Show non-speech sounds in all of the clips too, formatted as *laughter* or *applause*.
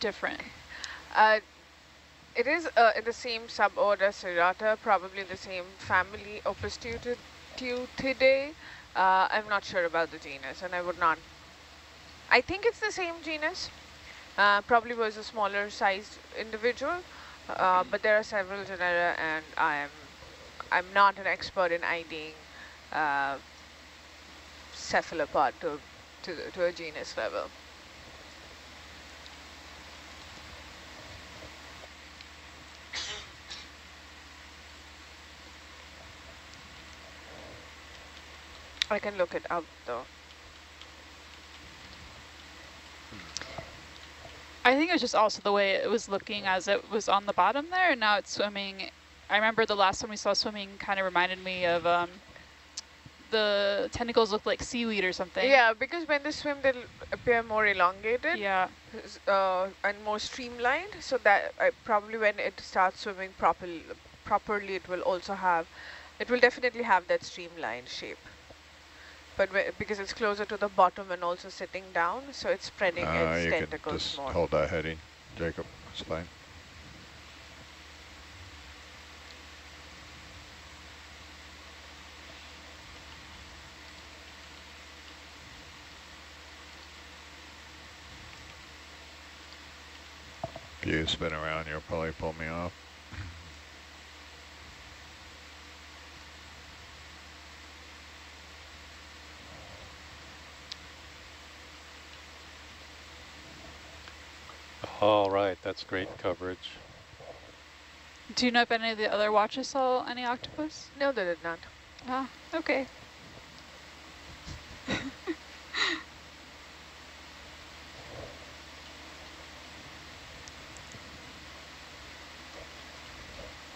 different? Uh, it is uh, in the same suborder Cirrata, probably in the same family Opisthoteuthidae. Uh, I'm not sure about the genus, and I would not. I think it's the same genus. Uh, probably was a smaller sized individual, uh, but there are several genera, and I'm I'm not an expert in IDing cephalopod to to to a genus level. I can look it up though. I think it was just also the way it was looking as it was on the bottom there, and now it's swimming. I remember the last time we saw swimming kind of reminded me of um, the tentacles look like seaweed or something. Yeah, because when they swim, they appear more elongated. Yeah. Uh, and more streamlined. So that uh, probably when it starts swimming properly, properly, it will also have, it will definitely have that streamlined shape but because it's closer to the bottom and also sitting down, so it's spreading uh, its you tentacles can just more. hold that heading, Jacob. It's fine. If you spin around, you'll probably pull me off. All right, that's great coverage. Do you know if any of the other watches saw any octopus? No, they did not. Ah, okay.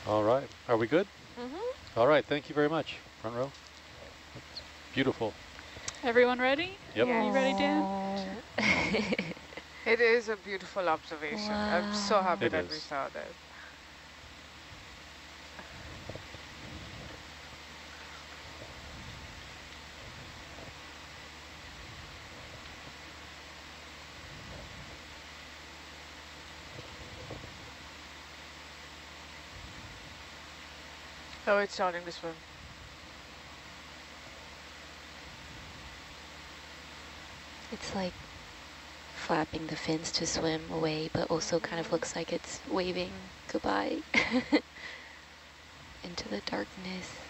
All right, are we good? Mm -hmm. All right, thank you very much. Front row. That's beautiful. Everyone ready? Yep. Yeah. You ready, Dan? It is a beautiful observation. Wow. I'm so happy it that is. we saw that. Oh, it's starting to swim. It's like flapping the fins to swim away, but also kind of looks like it's waving goodbye *laughs* into the darkness.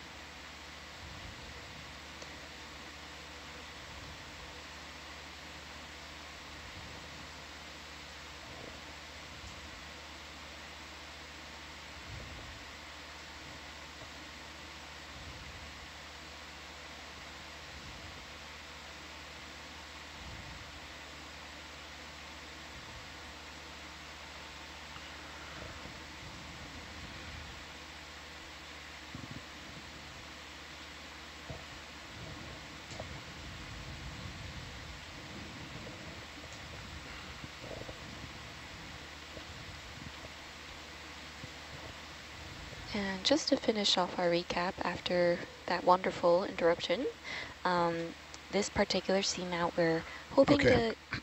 And just to finish off our recap after that wonderful interruption, um, this particular seamount, we're hoping okay. to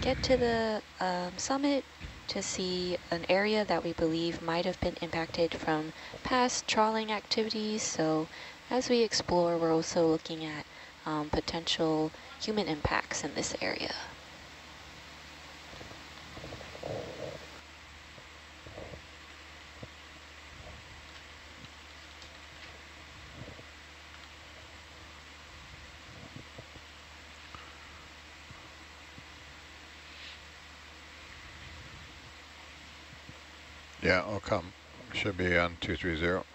get to the um, summit to see an area that we believe might have been impacted from past trawling activities. So as we explore, we're also looking at um, potential human impacts in this area. Yeah, I'll come. Should be on 230.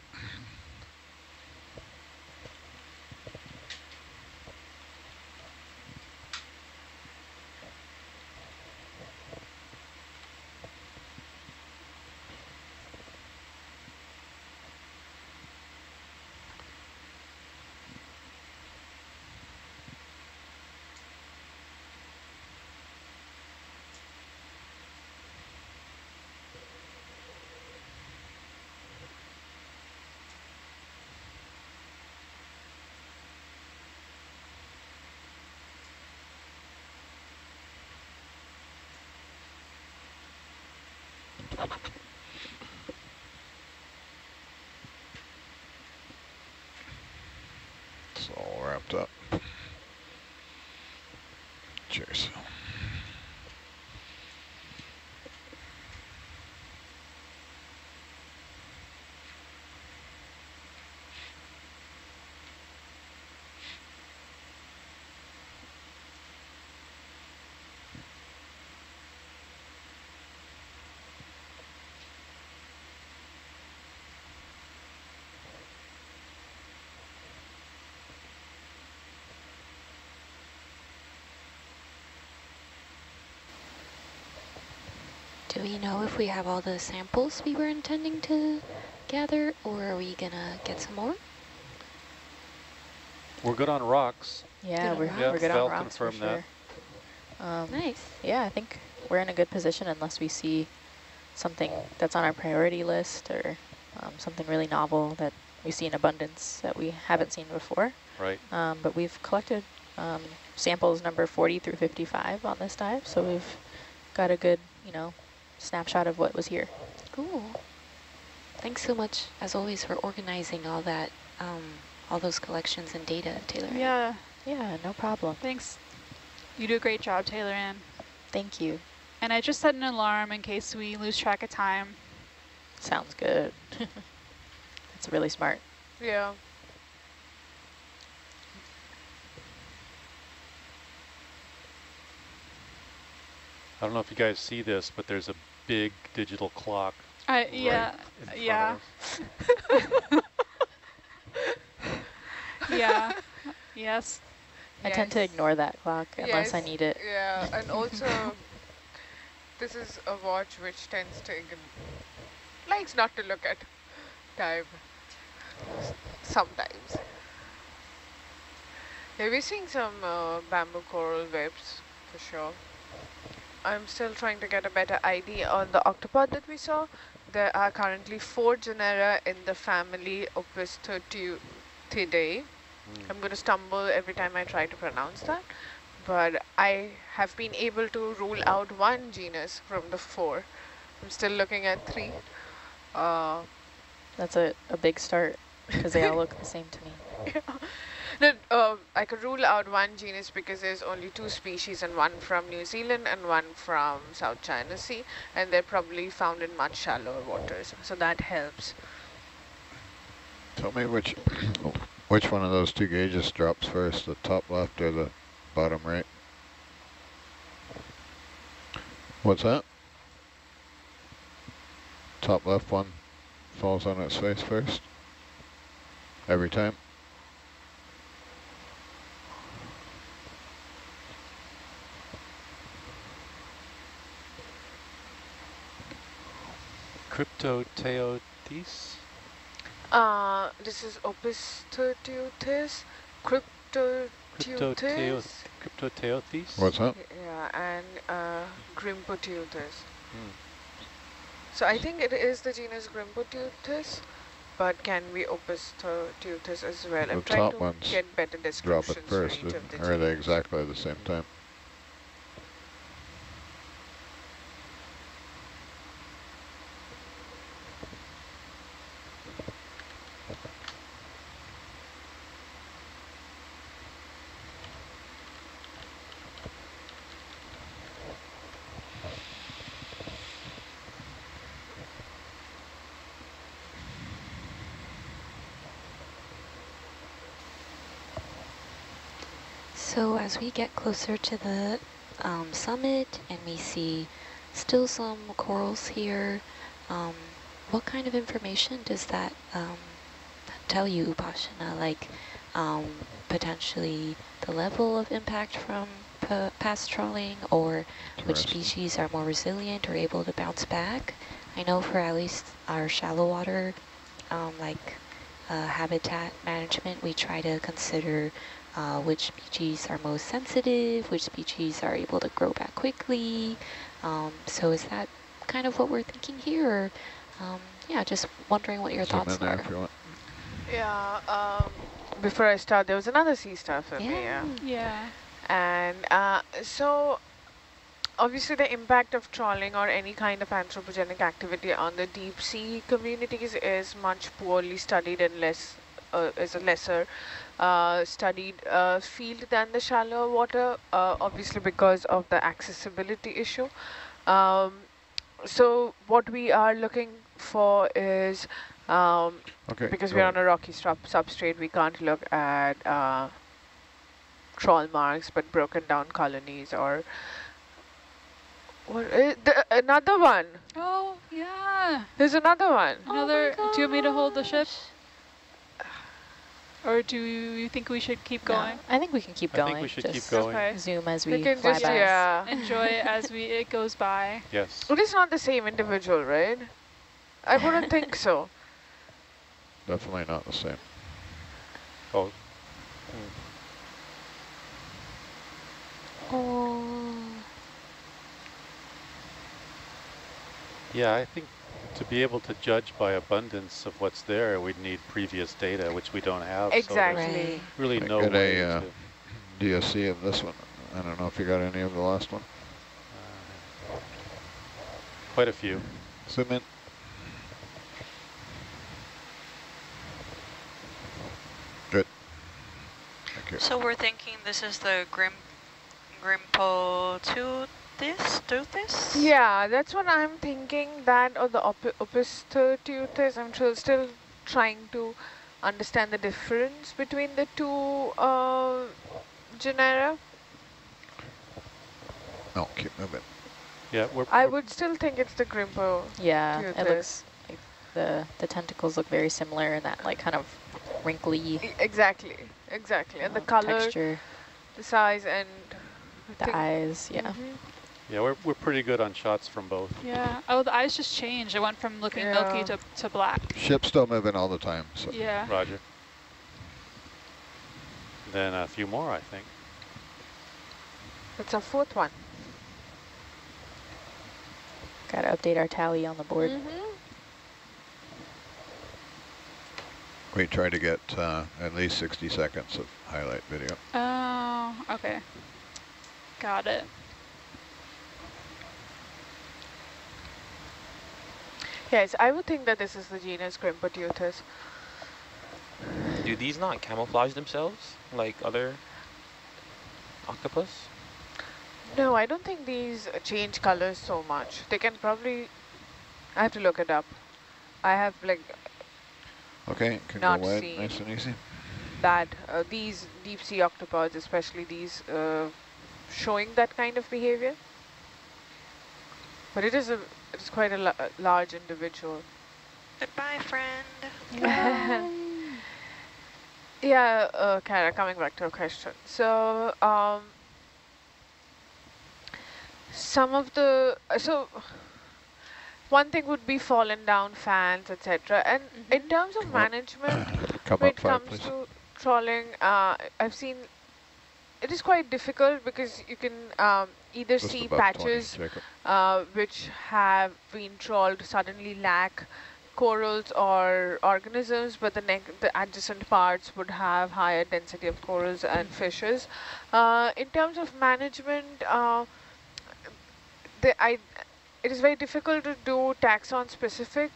Do we know if we have all the samples we were intending to gather, or are we gonna get some more? We're good on rocks. Yeah, on we're, rocks? Yeah, we're good Val on rocks for confirmed sure. Um, Nice. Yeah, I think we're in a good position unless we see something that's on our priority list or um, something really novel that we see in abundance that we haven't seen before. Right. Um, but we've collected um, samples number 40 through 55 on this dive, so we've got a good, you know, snapshot of what was here. Cool. Thanks so much, as always, for organizing all that, um, all those collections and data, Taylor. Yeah, Yeah, no problem. thanks. You do a great job, Taylor Ann. Thank you. And I just set an alarm in case we lose track of time. Sounds good. *laughs* That's really smart. Yeah. I don't know if you guys see this, but there's a big digital clock. I right yeah, in front of yeah, us. *laughs* yeah, yes. I tend to ignore that clock unless I need it. Yeah, and *laughs* also this is a watch which tends to ign- likes not to look at time sometimes. Yeah, we're seeing some uh, bamboo coral webs for sure. I'm still trying to get a better ID on the octopod that we saw. There are currently four genera in the family Opisthoteuthidae. Mm. I'm going to stumble every time I try to pronounce that. But I have been able to rule out one genus from the four. I'm still looking at three. Uh, That's a, a big start because they all look the same to me. *laughs* *laughs* *laughs* *laughs* no, uh, I could rule out one genus because there's only two species and one from New Zealand and one from South China Sea. And they're probably found in much shallower waters. So that helps. Tell me which *clears throat* which one of those two gauges drops first, the top left or the bottom right? What's that? Top left one falls on its face first? Every time? Cryptoteuthis? Uh, this is Opus tertius, Cryptoteuthis. Cryptoteo Cryptoteuthis? What's that? Yeah, and uh, Grimpoteuthis. Hmm. So I think it is the genus Grimpoteuthis, but can be Opisthoteuthis as well. I'm The trying top to ones get better Drop it first, for of the or are they exactly at the same time? So as we get closer to the um, summit and we see still some corals here, um, what kind of information does that um, tell you, Upashana? Like um, potentially the level of impact from p- past trawling or which species are more resilient or able to bounce back? I know for at least our shallow water, um, like uh, habitat management, we try to consider uh, which species are most sensitive, which species are able to grow back quickly. Um, so is that kind of what we're thinking here? Or, um, yeah, just wondering what your Zoom thoughts are. if you want. Yeah, um, before I start, there was another sea star for me. Yeah. Yeah. Yeah. And uh, so obviously the impact of trawling or any kind of anthropogenic activity on the deep sea communities is much poorly studied and less uh, is a lesser uh, studied uh, field than the shallow water, uh, obviously because of the accessibility issue. Um, so what we are looking for is um, Okay. because we're on. on a rocky sub substrate, we can't look at uh, trawl marks, but broken down colonies or what? Uh, the, another one. Oh, yeah. There's another one. Oh Another, do you want me to hold the ship? Or do you think we should keep No, going? I think we can keep I going. think we should keep going. Okay. Zoom as We we can fly just, by. yeah. *laughs* Enjoy it as we it goes by. Yes. It is not the same individual, right? I wouldn't *laughs* think so. Definitely not the same. Oh, Oh. Yeah, I think to be able to judge by abundance of what's there, we'd need previous data, which we don't have. Exactly. So really no got way a, uh, see of this one. I don't know if you got any of the last one. Uh, quite a few. Zoom in. Good. Thank you. So we're thinking this is the Grim Grimpo 2 Opisthoteuthis? Totis? Yeah, that's what I'm thinking, that or the op Opisthoteuthis. I'm still trying to understand the difference between the two uh, genera. No, keep moving. Yeah, we're, I we're would still think it's the Grimpo. Yeah, it looks like the the tentacles look very similar in that like kind of wrinkly. Exactly, exactly, and the color, texture, the size, and the eyes. Yeah. Mm -hmm yeah, we're, we're pretty good on shots from both. Yeah. Oh, the eyes just changed. It went from looking Yeah. milky to, to black. Ship's still moving all the time, so Yeah. Roger. Then a few more, I think. That's a fourth one. Got to update our tally on the board. Mhm. we try to get uh, at least 60 seconds of highlight video. Oh, okay. Got it. Yes, I would think that this is the genus Grimpoteuthis. Do these not camouflage themselves like other octopus? No, I don't think these uh, change colors so much. They can probably, I have to look it up. I have like Okay, can Not go wide, seen. nice and easy. that, uh, these deep sea octopods, especially these, uh, showing that kind of behavior. But it is a, it's quite a, large individual. Goodbye, friend. *laughs* Yeah, uh, Kara, coming back to a question. So, um, some of the, uh, so one thing would be fallen down fans, etc. And in terms of Come management, when it comes please. to trawling, uh, I've seen it is quite difficult because you can um, either Just see patches uh, which have been trawled suddenly lack corals or organisms, but the, neg the adjacent parts would have higher density of corals and fishes. Uh, in terms of management, uh, the, I, it is very difficult to do taxon-specific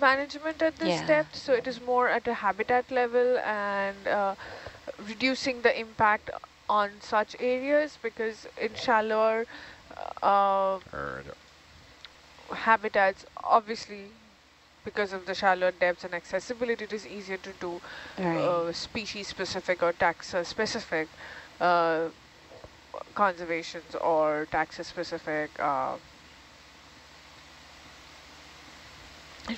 management at this Yeah. depth, so it is more at a habitat level and uh, reducing the impact on such areas because in shallower uh, habitats, obviously, because of the shallower depths and accessibility, it is easier to do Right. uh, species-specific or taxa-specific uh, conservations or taxa-specific uh,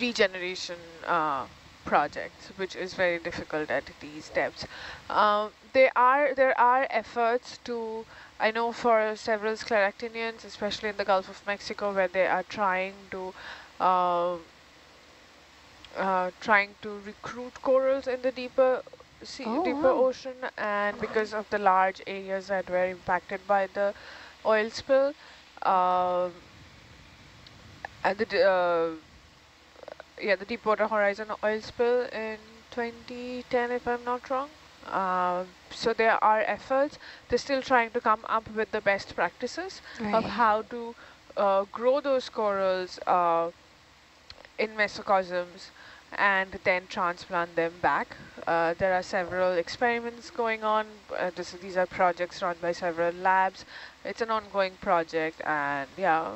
regeneration uh, projects, which is very difficult at these depths. Um, there are there are efforts to, I know for several scleractinians, especially in the Gulf of Mexico, where they are trying to uh, uh, trying to recruit corals in the deeper sea, Oh, deeper wow. ocean, and because of the large areas that were impacted by the oil spill, um, and the d- uh, yeah the Deepwater Horizon oil spill in 2010, if I'm not wrong. So there are efforts. They're still trying to come up with the best practices of how to uh, grow those corals uh, in mesocosms and then transplant them back. Uh, there are several experiments going on. Uh, this, these are projects run by several labs. It's an ongoing project and yeah,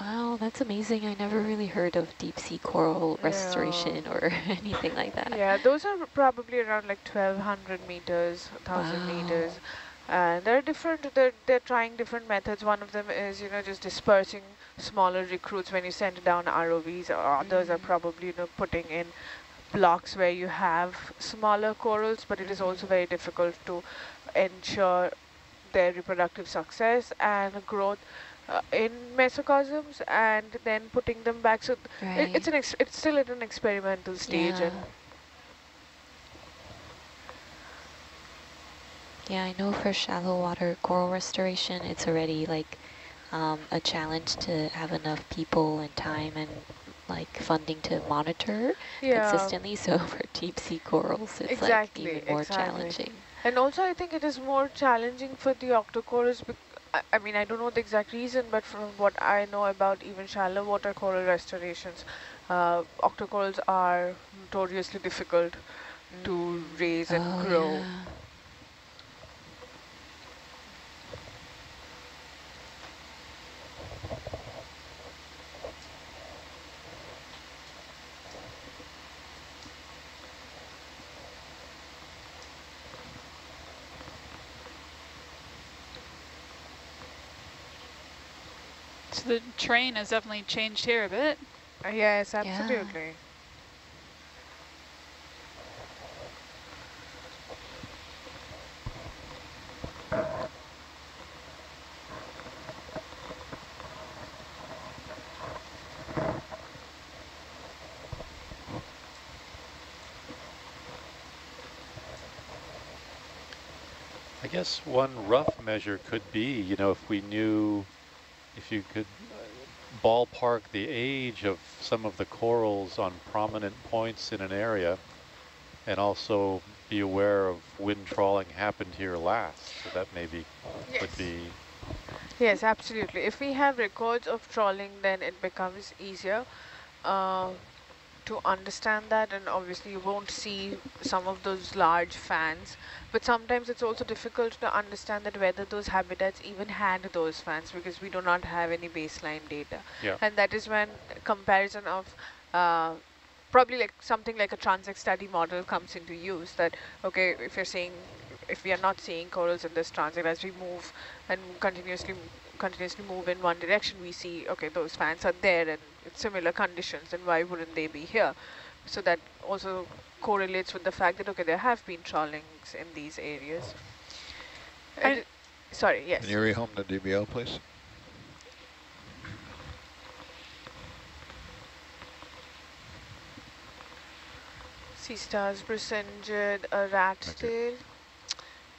Wow, that's amazing. I never really heard of deep sea coral restoration or *laughs* anything like that. yeah, those are probably around like 1200 meters, 1000 Wow. meters. And they're different, they're, they're trying different methods. One of them is, you know, just dispersing smaller recruits when you send down ROVs. Or others are Mm. probably, you know, putting in blocks where you have smaller corals, but it is also very difficult to ensure their reproductive success and growth uh, in mesocosms and then putting them back. So Right. it, it's an ex it's still at an experimental stage Yeah. and Yeah, I know for shallow water coral restoration, it's already like um, a challenge to have enough people and time and like funding to monitor yeah. consistently. So *laughs* for deep sea corals, it's Exactly, like even more exactly. challenging. And also I think it is more challenging for the octocorals. bec- I, I mean, I don't know the exact reason, but from what I know about even shallow water coral restorations, uh, octocorals are notoriously difficult to raise and oh, grow. yeah. The terrain has definitely changed here a bit. Uh, yes, Yeah. absolutely. I guess one rough measure could be, you know, if we knew, if you could ballpark the age of some of the corals on prominent points in an area, and also be aware of when trawling happened here last. So that maybe would be, Yes, absolutely. If we have records of trawling, then it becomes easier uh, to understand that. And obviously, you won't see some of those large fans. But sometimes it's also difficult to understand that whether those habitats even had those fans because we do not have any baseline data. Yeah. And that is when comparison of uh, probably like something like a transect study model comes into use that, okay, if you're saying, if we are not seeing corals in this transect, as we move and continuously continuously move in one direction, we see, okay, those fans are there and it's similar conditions, and why wouldn't they be here? So that also correlates with the fact that, okay, there have been trawlings in these areas. And sorry, yes. Can you rehome the DBL, please? Sea stars, brisingid, a rat tail.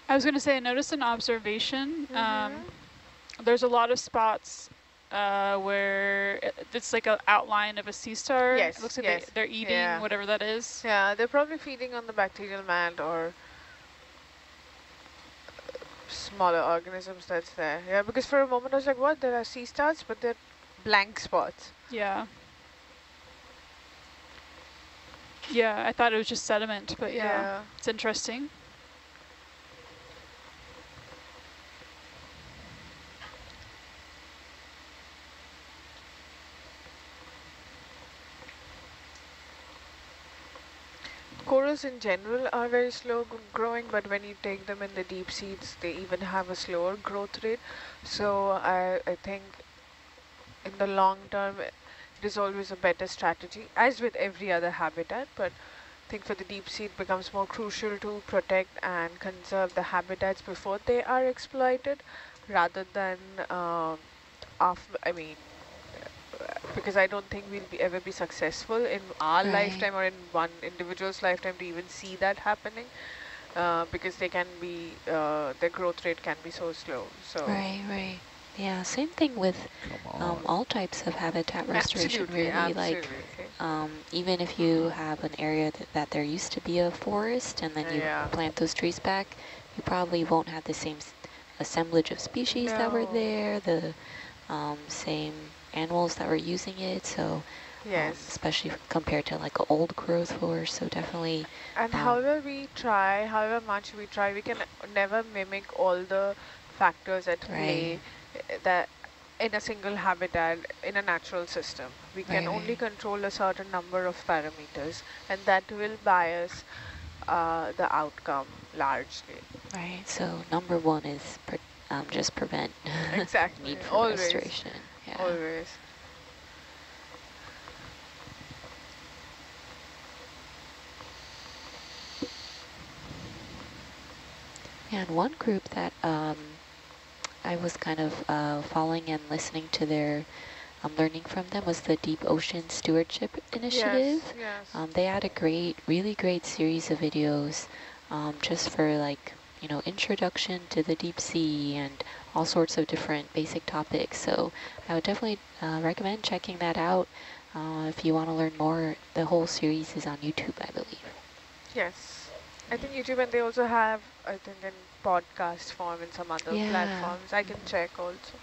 I was going to say, I noticed an observation. Um, Mhm. There's a lot of spots uh, where it's like an outline of a sea star. Yes, It looks like yes, they, they're eating yeah. whatever that is. Yeah, they're probably feeding on the bacterial mat or smaller organisms that's there. Yeah, because for a moment I was like, what? There are sea stars, but they're blank spots. Yeah. Yeah, I thought it was just sediment, but yeah, it's interesting. Corals in general are very slow growing, but when you take them in the deep seas, they even have a slower growth rate. So I, I think in the long term, it is always a better strategy, as with every other habitat. But I think for the deep sea, it becomes more crucial to protect and conserve the habitats before they are exploited, rather than um, af I mean, because I don't think we'll be ever be successful in our Right. lifetime or in one individual's lifetime to even see that happening uh, because they can be, uh, their growth rate can be so slow. So Right, right. Yeah, same thing with um, all types of habitat restoration, absolutely, really. Like, um, even if you have an area that, that there used to be a forest and then you Yeah. plant those trees back, you probably won't have the same s- assemblage of species that were there, the um, same animals that were using it. So, um, especially compared to like old growth forest. So definitely, And um, however we try, however much we try, we can never mimic all the factors at play uh, that in a single habitat in a natural system. We can Right, only right. control a certain number of parameters and that will bias uh, the outcome largely. right. So number one is um, just prevent *laughs* Exactly, need for always. restoration. Yeah. Always. And one group that um, I was kind of uh, following and listening to their um, learning from them was the Deep Ocean Stewardship Initiative. Yes, yes. Um, they had a great, really great series of videos um, just for like, you know, introduction to the deep sea and all sorts of different basic topics. So I would definitely uh, recommend checking that out. Uh, if you want to learn more, the whole series is on YouTube, I believe. Yes. I think YouTube and they also have, I think, in podcast form and some other Yeah. platforms. I can check also.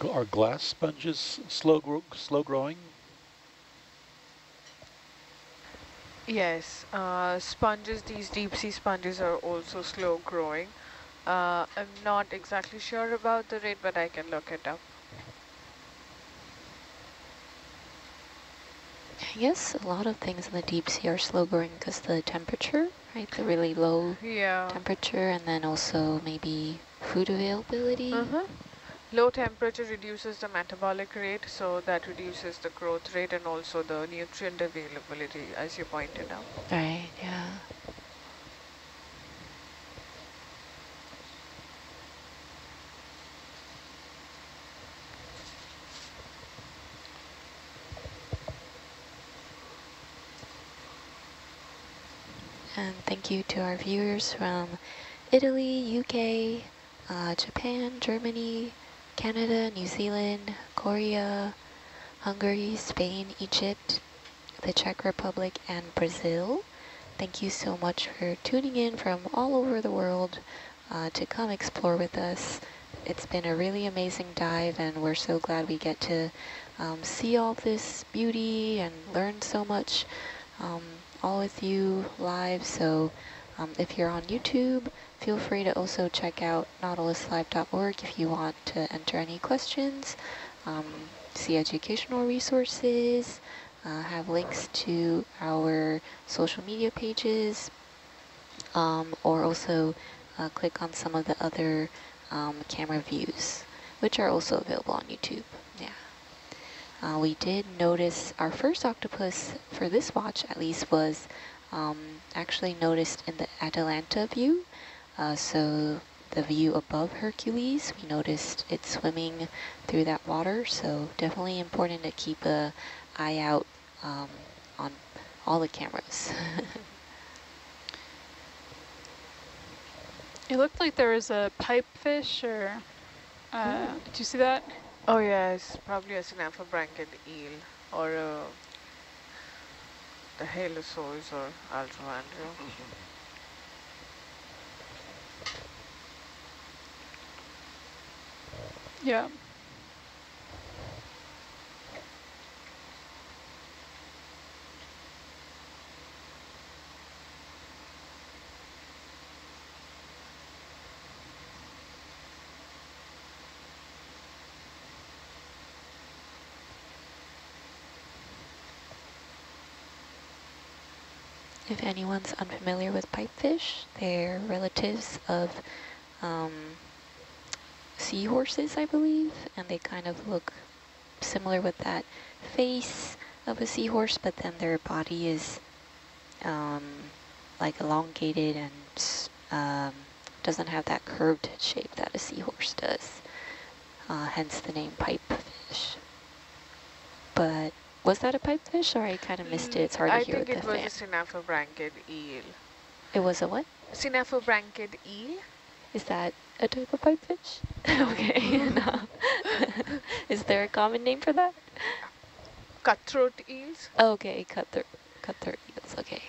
Are, glass sponges slow grow, slow growing? Yes, uh, sponges, these deep sea sponges are also slow growing. Uh, I'm not exactly sure about the rate, but I can look it up. I guess a lot of things in the deep sea are slow growing because the temperature, right? The really low Yeah. temperature and then also maybe food availability. Uh-huh. Low temperature reduces the metabolic rate, so that reduces the growth rate and also the nutrient availability, as you pointed out. Right, yeah. And thank you to our viewers from Italy, UK, uh, Japan, Germany, Canada, New Zealand, Korea, Hungary, Spain, Egypt, the Czech Republic, and Brazil. thank you so much for tuning in from all over the world uh, to come explore with us. It's been a really amazing dive and we're so glad we get to um, see all this beauty and learn so much um, all with you live. So um, if you're on YouTube, feel free to also check out nautiluslive.org if you want to enter any questions, um, see educational resources, uh, have links to our social media pages, um, or also uh, click on some of the other um, camera views, which are also available on YouTube. Yeah. Uh, we did notice our first octopus for this watch at least was um, actually noticed in the Atalanta view. Uh, so the view above Hercules, we noticed it swimming through that water. So definitely important to keep a eye out um, on all the cameras. *laughs* it looked like there was a pipefish or, uh, mm. did you see that? Oh yeah, it's probably a Synaphobranchid eel or a the Halosaurus or Aldrovandia. Yeah. If anyone's unfamiliar with pipefish, they're relatives of um, seahorses, I believe, and they kind of look similar with that face of a seahorse, but then their body is um, like elongated and um, doesn't have that curved shape that a seahorse does, uh, hence the name pipefish. But was that a pipefish or I kind of missed it? It's hard mm, I to hear with the fan. I think it was a Synaphobranchid eel. It was a what? Synaphobranchid eel. Is that a type of pipefish? *laughs* okay, *laughs* no. *laughs* Is there a common name for that? Cutthroat eels. Okay, cutthroat, cutthroat eels, okay.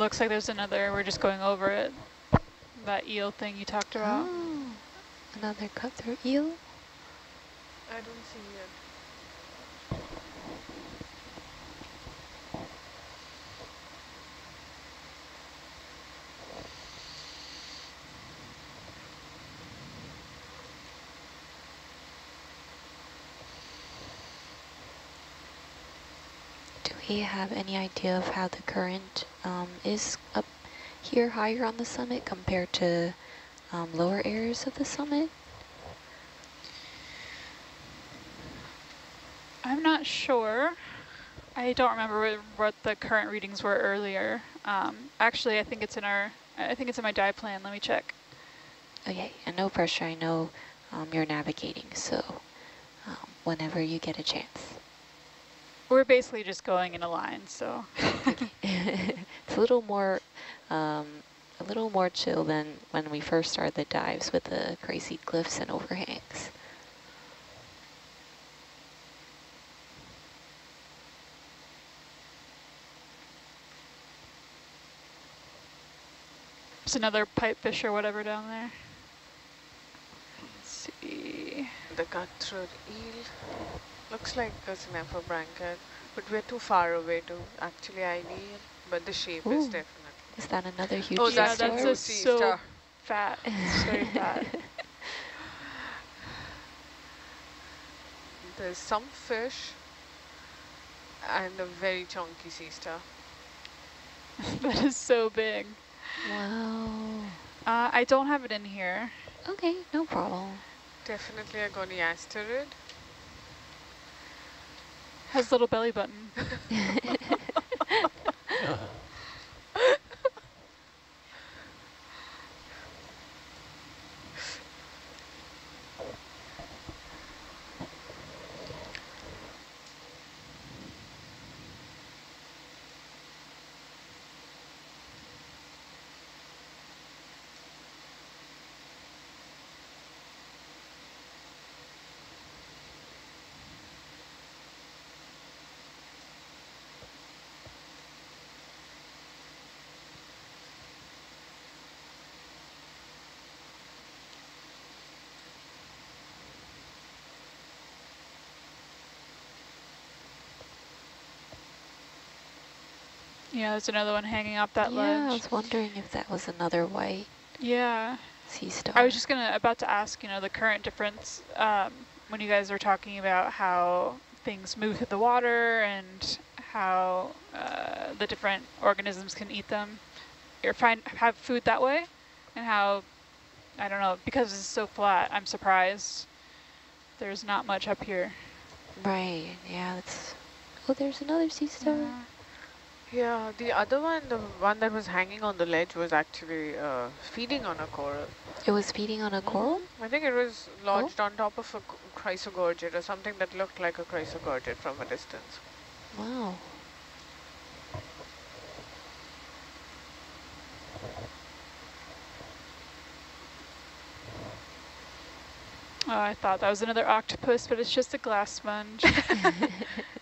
Looks like there's another, we're just going over it. That eel thing you talked about. Oh, another cutthroat eel? I don't see it. We have any idea of how the current um, is up here higher on the summit compared to um, lower areas of the summit? I'm not sure. I don't remember what the current readings were earlier. Um, actually, I think it's in our, I think it's in my dive plan. Let me check. Okay, and no pressure. I know um, you're navigating, so um, whenever you get a chance. We're basically just going in a line, so. *laughs* it's a little more, um, a little more chill than when we first started the dives with the crazy cliffs and overhangs. There's another pipefish or whatever down there. Let's see. The cutthroat eel. Looks like a Synaphobranchid, but we're too far away to actually ID it. But the shape Ooh. is definitely. Is that another huge Oh, yeah, that's that's a a sea so star. fat. It's very *laughs* fat. *laughs* There's some fish and a very chunky sea star. *laughs* that is so big. Wow. Uh, I don't have it in here. Okay, no problem. Definitely a goniasterid. Has a little belly button. *laughs* Yeah, there's another one hanging off that yeah, I was wondering if that was another white Yeah. sea star. I was just gonna about to ask, you know, the current difference um, when you guys were talking about how things move through the water and how uh, the different organisms can eat them or find have food that way, and how I don't know because it's so flat. I'm surprised there's not much up here. Right, yeah, that's... Oh, there's another sea star. Yeah. Yeah, the other one, the one that was hanging on the ledge was actually uh, feeding on a coral. It was feeding on a coral? I think it was lodged on top of a c- chrysogorgid or something that looked like a chrysogorgid from a distance. Wow. Oh, I thought that was another octopus, but it's just a glass sponge. *laughs* *laughs*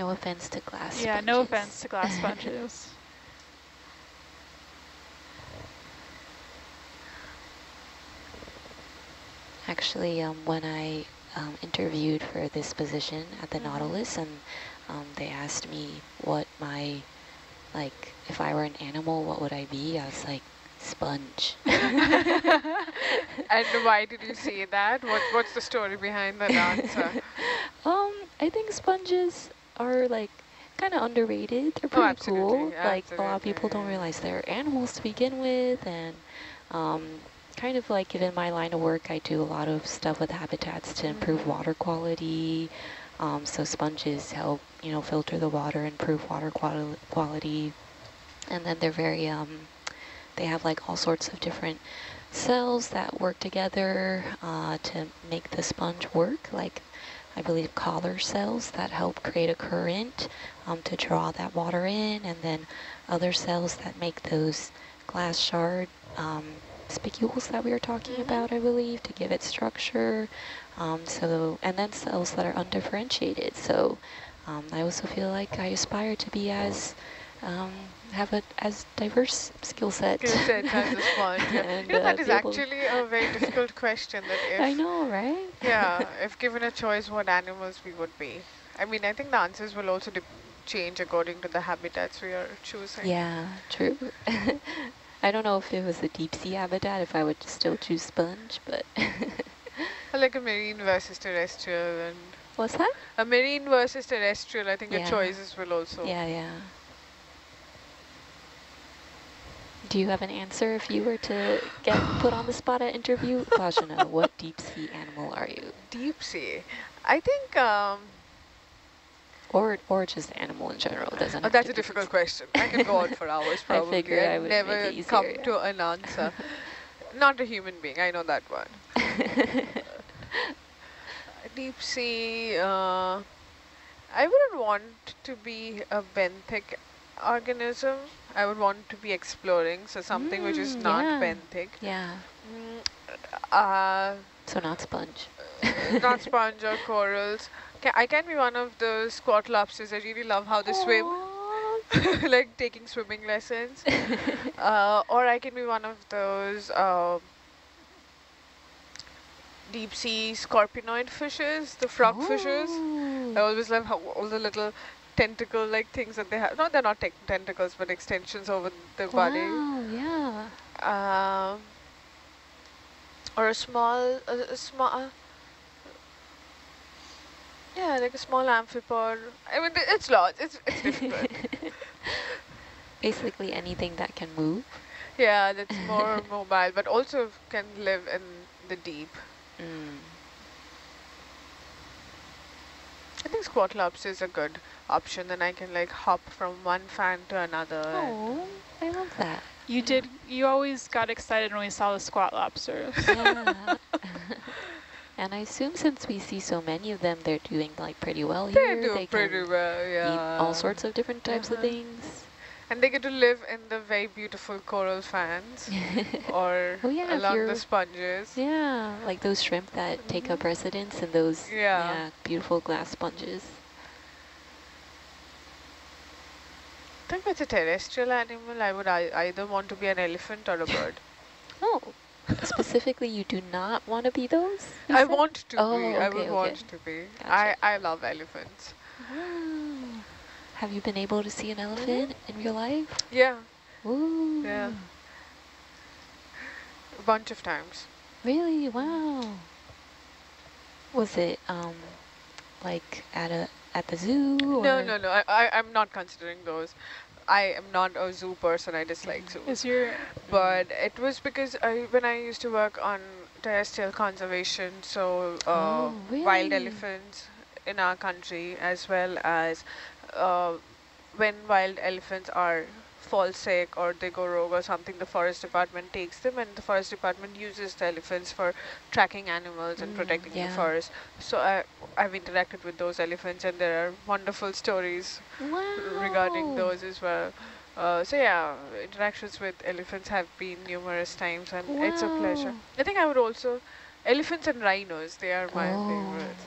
No offense to glass yeah, no offense to glass sponges. *laughs* Actually, um, when I um, interviewed for this position at the Mhm. Nautilus, and um, they asked me what my, like, if I were an animal, what would I be? I was like, sponge. *laughs* *laughs* And why did you say that? What What's the story behind that answer? um, I think sponges are like kind of underrated. They're Oh, pretty absolutely, cool. Like a lot of people don't realize they're animals to begin with, and um, kind of like given my line of work, I do a lot of stuff with habitats to improve Mhm. water quality. Um, so sponges help, you know, filter the water, improve water quali quality, and then they're very um, they have like all sorts of different cells that work together uh, to make the sponge work. Like I believe collar cells that help create a current um, to draw that water in, and then other cells that make those glass shard um, spicules that we were talking Mhm. about, I believe, to give it structure. Um, so, and then cells that are undifferentiated. So, um, I also feel like I aspire to be as um, have a as diverse skill set. As a *laughs* sponge. Yeah. And, You know, uh, that is actually a very difficult question. That *laughs* if I know, right? yeah, if given a choice, what animals we would be. I mean, I think the answers will also change according to the habitats we are choosing. Yeah, true. *laughs* I don't know if it was a deep sea habitat, if I would still choose sponge, but Like a marine versus terrestrial, and what's that? a marine versus terrestrial. I think Yeah. choices will also. Yeah, yeah. Do you have an answer if you were to get put on the spot at interview? *sighs* Vajana, what deep sea animal are you? Deep sea. I think um, Or or just animal in general, doesn't oh, that's a difficult question. I can go on for *laughs* hours I probably. I and would make never it come yeah. to an answer. *laughs* Not a human being. I know that one. *laughs* Deep sea. Uh, I wouldn't want to be a benthic organism I would want to be exploring. So something which is Mm, not yeah. benthic. Yeah. Mm, uh, So not sponge. not sponge or corals. Ca I can be one of those squat lobsters. I really love how they swim, *laughs* like taking swimming lessons. uh, or I can be one of those uh, deep sea scorpionoid fishes, the frog fishes. Oh. I always love how all the little tentacle like things that they have. No, they're not tentacles, but extensions over the body. Wow, yeah. Um, or a small, a, a small, uh, yeah, like a small amphipod. I mean, it's large. It's it's. *laughs* Basically anything that can move. yeah, that's *laughs* more mobile, but also can live in the deep. Mm. I think squat lobsters are good option. Then I can like hop from one fan to another. Oh, I love that. You did. You always got excited when we saw the squat lobsters. *laughs* Yeah. and I assume since we see so many of them, they're doing like pretty well here. They here. do they pretty can well, eat yeah. all sorts of different types of Uh-huh. things. And they get to live in the very beautiful coral fans *laughs* or Oh, yeah, along the sponges. yeah, like those shrimp that take up residence in those Yeah. beautiful glass sponges. Think it's a terrestrial animal. I would ei- either want to be an elephant or a bird. Oh, specifically you do not want to be those? I said? want to Oh, be. I would okay. want to be. Gotcha. I, I love elephants. Wow. Have you been able to see an elephant in real life? Yeah, Ooh. Yeah. a bunch of times. Really? Wow. Was it um like at a at the zoo or No, no, no. I, I, I'm not considering those. I am not a zoo person. I dislike zoos. Is your But it was because I, when I used to work on terrestrial conservation, so uh, Oh, wild elephants in our country, as well as uh, when wild elephants are fall sick or they go rogue or something, the forest department takes them and the forest department uses the elephants for tracking animals and Mm, protecting yeah. the forest. So I, I've interacted with those elephants and there are wonderful stories wow. regarding those as well. Uh, so yeah, interactions with elephants have been numerous times and it's a pleasure. I think I would also, elephants and rhinos, they are my Oh. favorites.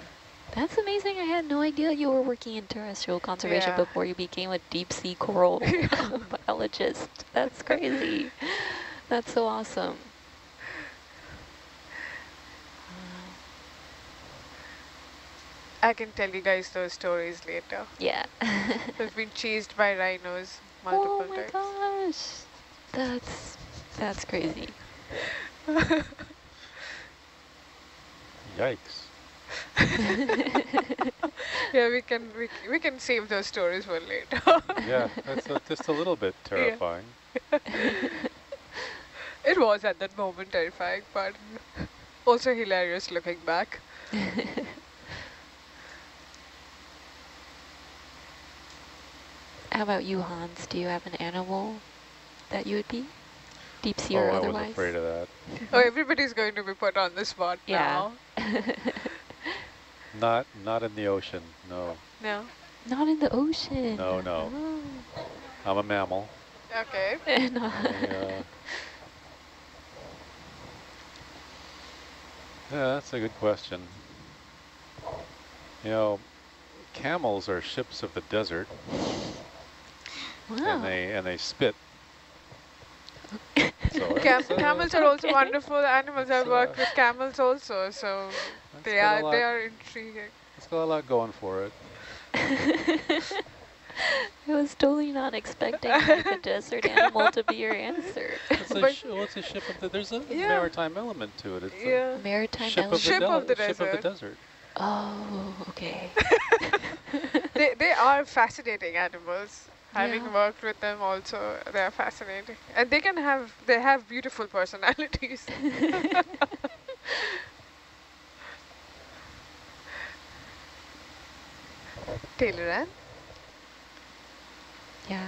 That's amazing. I had no idea you were working in terrestrial conservation Yeah. before you became a deep sea coral *laughs* biologist. That's crazy. That's so awesome. I can tell you guys those stories later. Yeah. I've been chased by rhinos *laughs* oh multiple times. oh my times. gosh. That's that's crazy. *laughs* Yikes. *laughs* Yeah, we can we, c- we can save those stories for later. *laughs* Yeah, that's a, just a little bit *laughs* terrifying. it was at that moment terrifying, but also hilarious looking back. How about you, Hans? Do you have an animal that you would be? Deep sea oh, or I was afraid of that. Oh, everybody's going to be put on the spot Yeah. now. Not not in the ocean. No, No? Not in the ocean. No, no. Oh. I'm a mammal. Okay. *laughs* No. I, uh, yeah, that's a good question. You know, camels are ships of the desert, wow. and they and they spit. So Cam uh, camels are also Okay. wonderful animals. I've worked with camels also, so it's they are lot- they are intriguing. It's got a lot going for it. *laughs* I was totally not expecting *laughs* like a desert animal to be your answer. It's a, *laughs* But- sh well, it's a ship of the. There's a Yeah. maritime element to it. It's a Yeah. Maritime ship of the, Ship element. of the del- ship of the desert. desert. Oh, okay. they they are fascinating animals. Having Yeah. worked with them also, they are fascinating. And they can have they have beautiful personalities. Taylor Ann? yeah.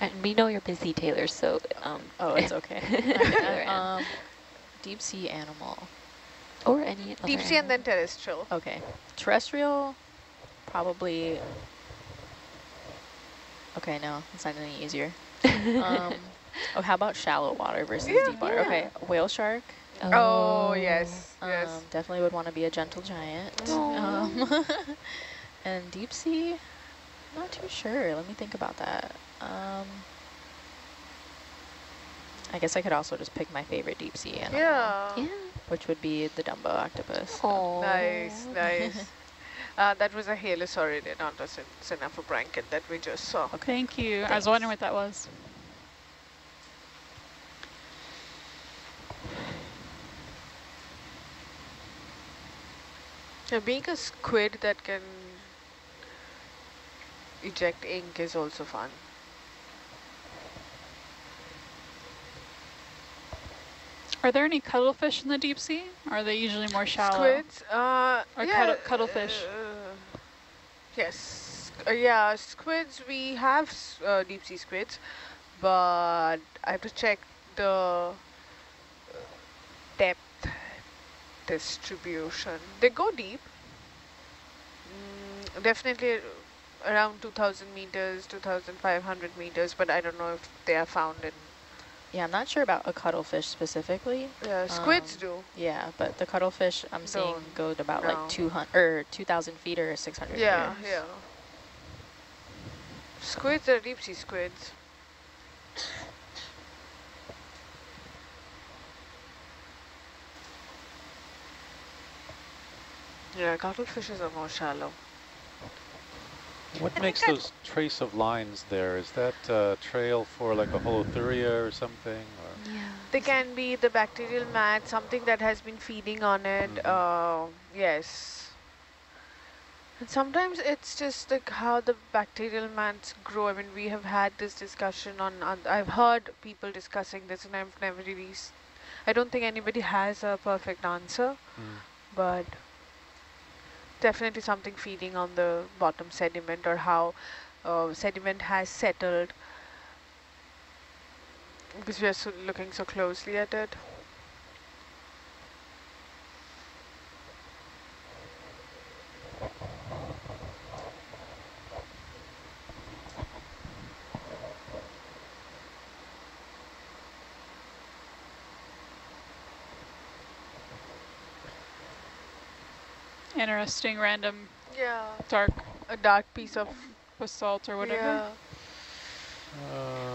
And we know you're busy, Taylor, so um Oh, it's *laughs* okay. *laughs* Um, deep sea animal. or any other Deep sea and then terrestrial. Okay. Terrestrial, probably Okay, no, it's not any easier. um, *laughs* oh, how about shallow water versus Yeah. deep water? Yeah. Okay, whale shark. Oh, yes, yes. Um, definitely would want to be a gentle giant. Aw. And deep sea, not too sure. Let me think about that. Um, I guess I could also just pick my favorite deep sea animal, Yeah. Yeah. which would be the Dumbo octopus. Oh. Nice, *laughs* nice. Uh, that was a Halosaurid, not a Syn- Synaphobranchid that we just saw. Thank you. I was wondering what that was. Yeah, being a squid that can eject ink is also fun. Are there any cuttlefish in the deep sea? Or are they usually more shallow? Squids, uh, Or yeah, cuttle- cuttlefish. uh, yes, uh, yeah, squids. We have uh, deep sea squids, but I have to check the uh, depth distribution. They go deep. Mm, definitely around 2,000 meters, 2,500 meters, but I don't know if they are found in. Yeah, I'm not sure about a cuttlefish specifically. Yeah, squids Um, do. Yeah, but the cuttlefish I'm seeing Don't go to about know. like 200 or 2,000 feet or 600 Yeah, meters. yeah. Squids are deep sea squids. Yeah, cuttlefishes are more shallow. What I makes think I- those trace of lines there? Is that uh, trail for like a holothuria or something? Or? Yeah. They can be the bacterial mat, something that has been feeding on it. Mhm. Uh, yes. And sometimes it's just like how the bacterial mats grow. I mean, we have had this discussion on, on I've heard people discussing this and I've never really, I don't think anybody has a perfect answer, Mm. but definitely something feeding on the bottom sediment or how uh, sediment has settled because we are so looking so closely at it. Interesting random Yeah. dark A dark piece of basalt or whatever. Yeah.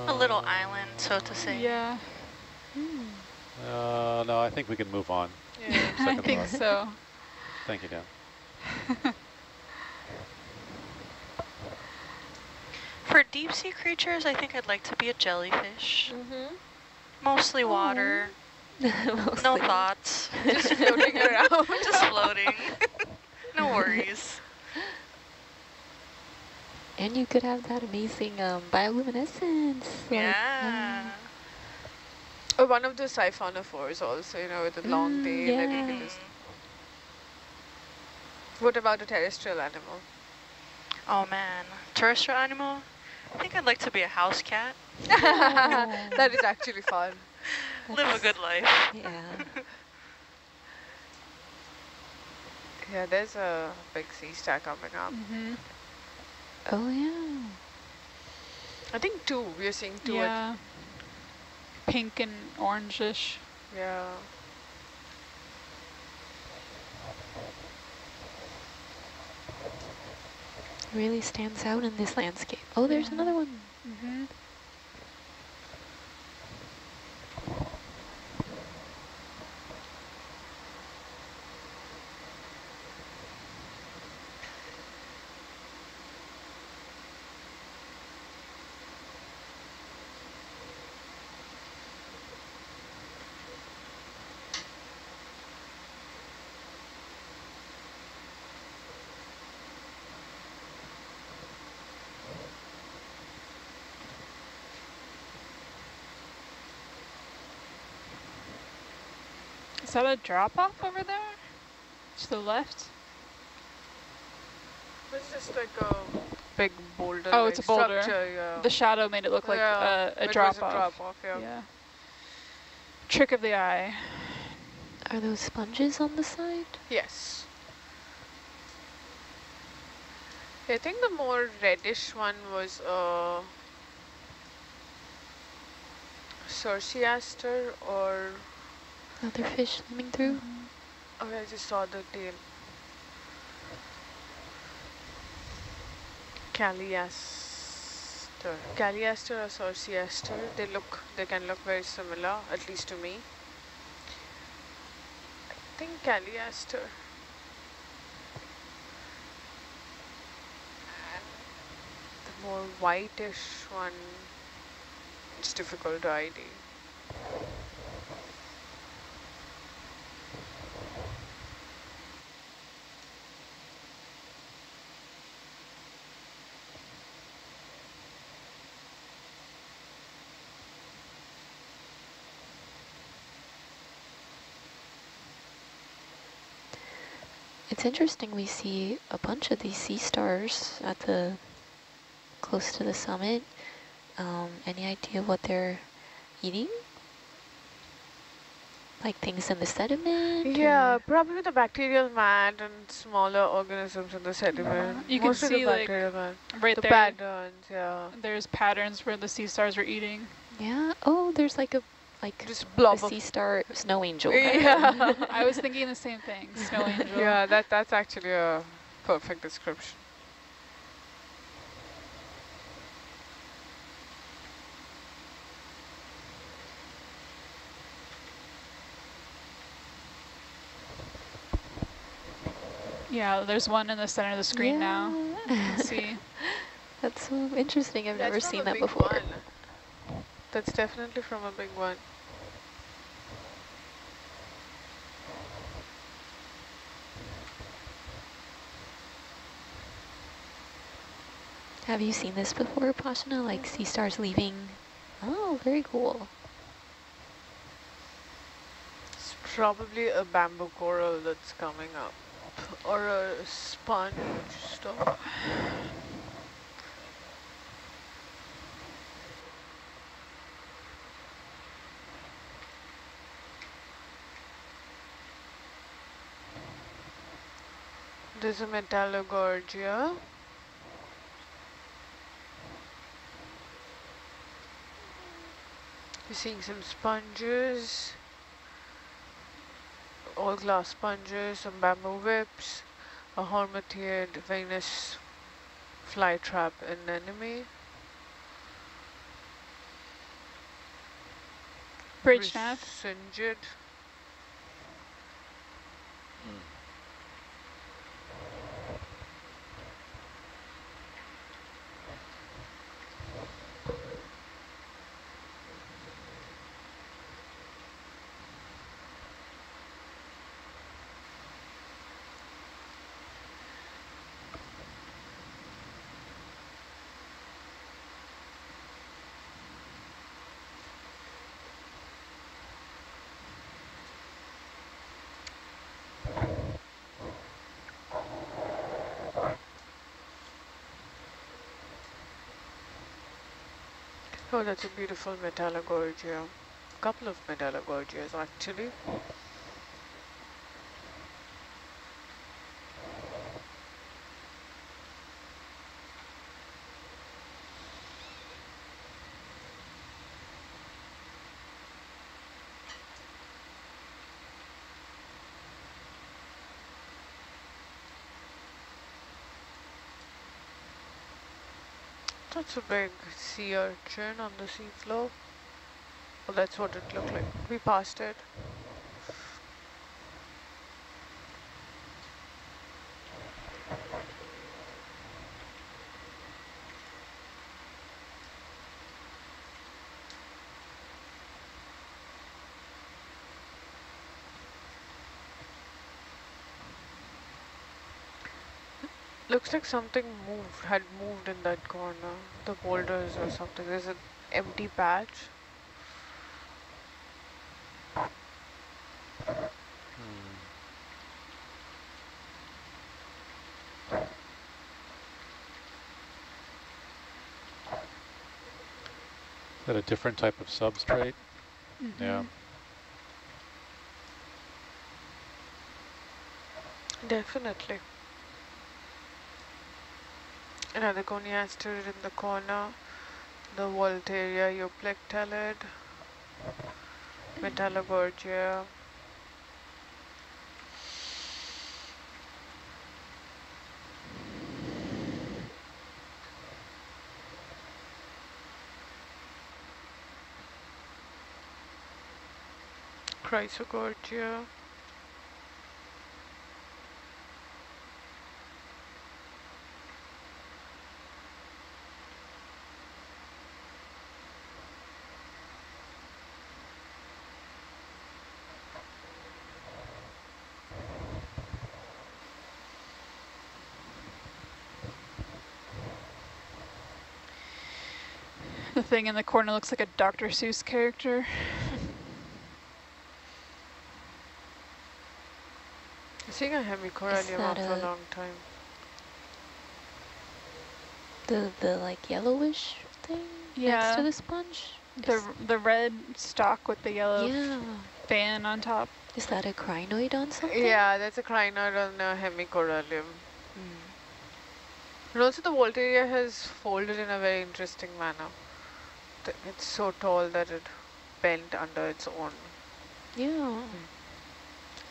A little Uh, island, so to say. Yeah, Uh, no, I think we can move on. yeah. *laughs* I think thought. so. Thank you, Dan. *laughs* For deep sea creatures, I think I'd like to be a jellyfish. Mm-hmm. Mostly water, no *laughs* Mostly. thoughts. Just floating around. Just floating. No worries. And you could have that amazing um, bioluminescence. like, Yeah. Or one of the siphonophores also, you know, with the long Mm, tail that you can just... What about a terrestrial animal? Oh man, terrestrial animal? I think I'd like to be a house cat. *laughs* that is *laughs* actually fun. Live a good life. Yeah. *laughs* Yeah, there's a big sea star coming up. hmm Oh, yeah. I think two. We are seeing two. Yeah. Pink and orangish. yeah. Really stands out in this landscape. Oh, there's Yeah. another one. Mm-hmm. Is that a drop off over there? To the left? It's just like a big boulder. Oh, it's a boulder. Structure, yeah. The shadow made it look like Yeah, a, a it was drop a off. drop off, yeah. Yeah. Trick of the eye. Are those sponges on the side? Yes. I think the more reddish one was uh, Circeaster or... Another fish swimming through? Oh, I just saw the tail. Calliaster. Calliaster or Circeaster, they look, they can look very similar, at least to me. I think Calliaster. The more whitish one, it's difficult to ID. It's interesting we see a bunch of these sea stars at the close to the summit. Um, any idea what they're eating? Like things in the sediment? Yeah, probably the bacterial mat and smaller organisms in the sediment. You can see like mat. right the there. patterns, yeah. There's patterns where the sea stars are eating. Yeah. Oh, there's like a like just blob a sea star snow angel. Yeah. *laughs* I was thinking the same thing. Snow *laughs* angel. Yeah, that that's actually a perfect description. Yeah, there's one in the center of the screen yeah. now. see. *laughs* That's so interesting. I've That's never seen that before. One. That's definitely from a big one. Have you seen this before, Pashna? Like sea stars leaving? Oh, very cool. It's probably a bamboo coral that's coming up or a sponge stuff. There's a Metallogorgia. You're seeing some sponges all glass sponges, some bamboo whips, a horned-eared Venus flytrap anemone. Bridge nav. Oh, that's a beautiful Metallogorgia. A couple of Metallogorgias, actually. That's a big sea urchin on the seafloor. Well, that's what it looked like. We passed it. Looks like something moved, had moved in that corner. The boulders or something. There's an empty patch. Hmm. Is that a different type of substrate? Mm -hmm. Yeah. Definitely. Another goniasterid in the corner. The Voltaria euplectellid. Metallogorgia. Chrysogorgia. Thing in the corner looks like a Dr. Seuss character. I'm seeing a hemicorallium that after a a- long time. The the like yellowish thing next to the sponge. The Is- the red stalk with the yellow yeah. fan on top. Is that a crinoid on something? Yeah, that's a crinoid on a hemicorallium. Mm. And also the Voltaria has folded in a very interesting manner. Th- It's so tall that it bent under its own. Yeah.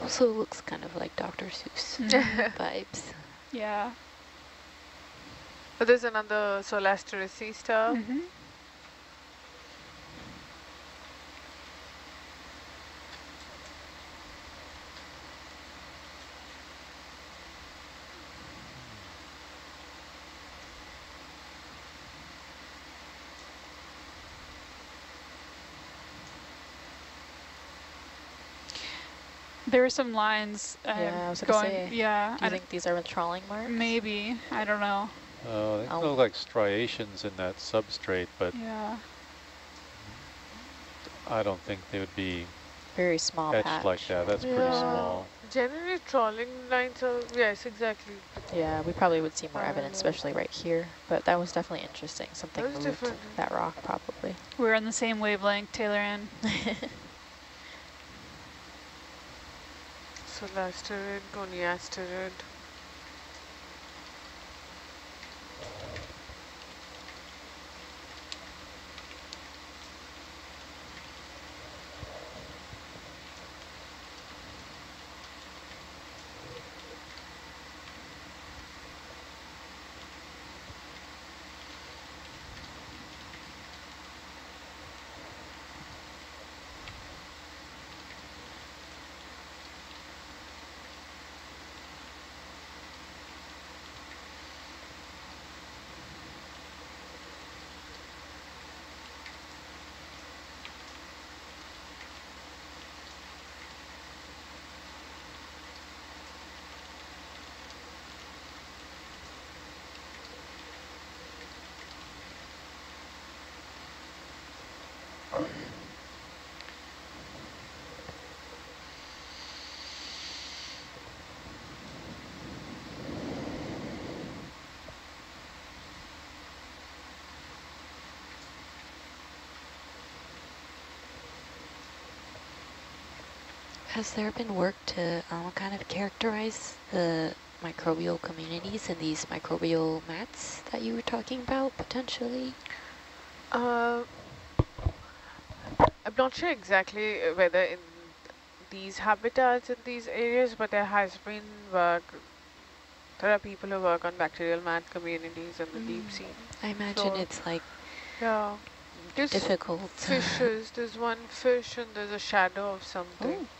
Also looks kind of like Dr. Seuss *laughs* vibes. yeah. But there's another Solastericista. Mhm. There were some lines um, Yeah, I was gonna say, yeah, Do I think these are with trawling marks? maybe. I don't know. Oh, they I'll- look like striations in that substrate, but Yeah. I don't think they would be Very small etched patch. like that. That's pretty small. Generally trawling lines are, yes, exactly. Yeah, we probably would see more evidence, especially right here. But that was definitely interesting. Something That moved different. that rock, probably. We're on the same wavelength, Taylor Ann. *laughs* Solasterid, Goniasterid. Has there been work to um, kind of characterize the microbial communities in these microbial mats that you were talking about potentially? Uh, I'm not sure exactly whether in these habitats in these areas, but there has been work. There are people who work on bacterial mat communities in the deep Mm. sea. I imagine So- it's like Yeah. There's difficult. fishes. There's one fish and there's a shadow of something. Oh.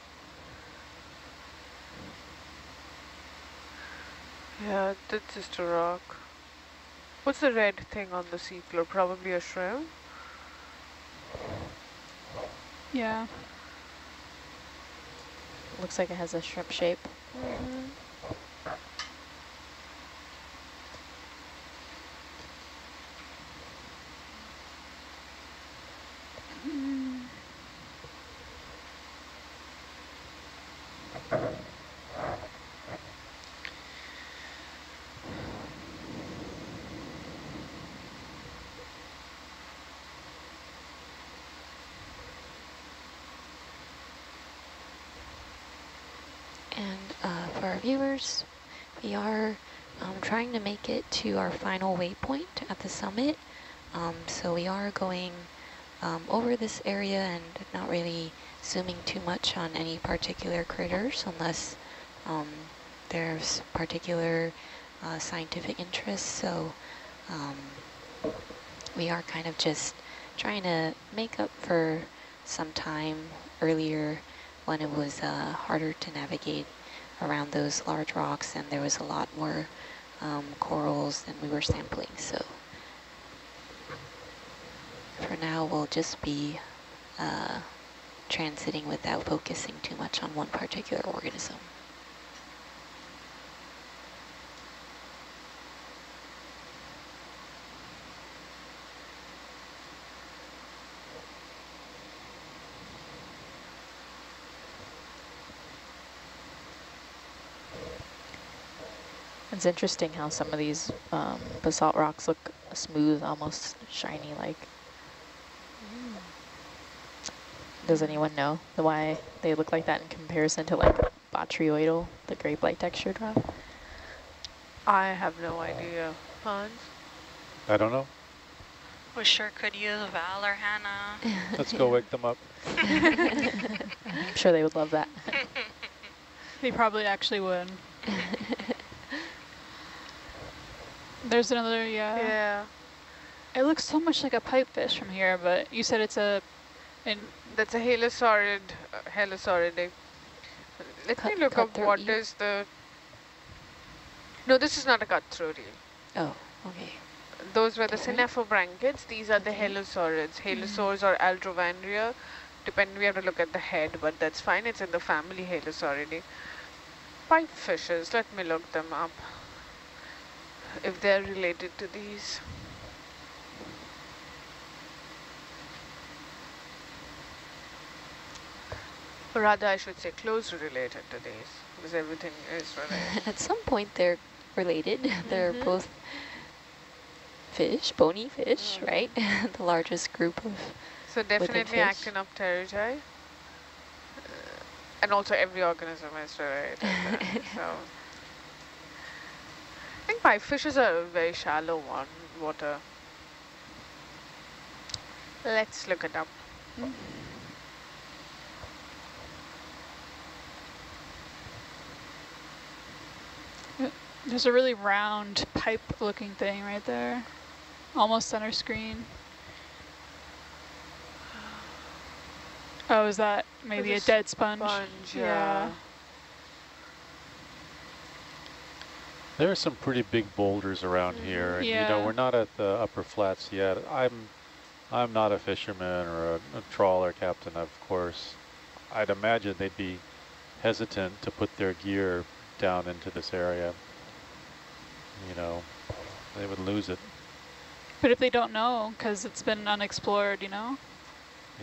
Yeah, that's just a rock. What's the red thing on the seafloor? Probably a shrimp. Yeah. Looks like it has a shrimp shape. And uh, for our viewers, we are um, trying to make it to our final waypoint at the summit. Um, so we are going um, over this area and not really zooming too much on any particular critters unless um, there's particular uh, scientific interest. So um, we are kind of just trying to make up for some time earlier when it was uh, harder to navigate around those large rocks and there was a lot more um, corals than we were sampling. So for now, we'll just be uh, transiting without focusing too much on one particular organism. It's interesting how some of these um, basalt rocks look smooth, almost shiny like. Does anyone know why they look like that in comparison to like botryoidal, the grape like textured rock? I have no idea. Hans? I don't know. We sure could use Val or Hannah. *laughs* Let's go wake them up. *laughs* I'm sure they would love that. *laughs* They probably actually would. There's another, yeah. Yeah. It looks so much like a pipefish from here, but you said it's a, an That's a halosaurid, uh, halosauridae. Let Cut- me look up what is the... No, this is not a cutthroat eel. Oh, okay. Those were the Synaphobranchids. These are the Okay. halosaurids. Halosaurs or Aldrovandia. Depend, we have to look at the head, but that's fine. It's in the family Halosauridae. Pipefishes, let me look them up. If they're related to these. Or rather, I should say closely related to these, because everything is related. *laughs* At some point, they're related. *laughs* they're Mhm. both fish, bony fish, Mm. right? *laughs* the largest group of So definitely. Actinopterygii. Uh, and also every organism is related. so think pipefishes are a very shallow one water. Let's look it up. There's a really round pipe-looking thing right there, almost center screen. Oh, is that maybe a a dead sponge? Sponge, Yeah. yeah. There are some pretty big boulders around here. And, You know, we're not at the upper flats yet. I'm, I'm not a fisherman or a, a trawler captain, of course. I'd imagine they'd be hesitant to put their gear down into this area. You know, they would lose it. But if they don't know, because it's been unexplored, you know?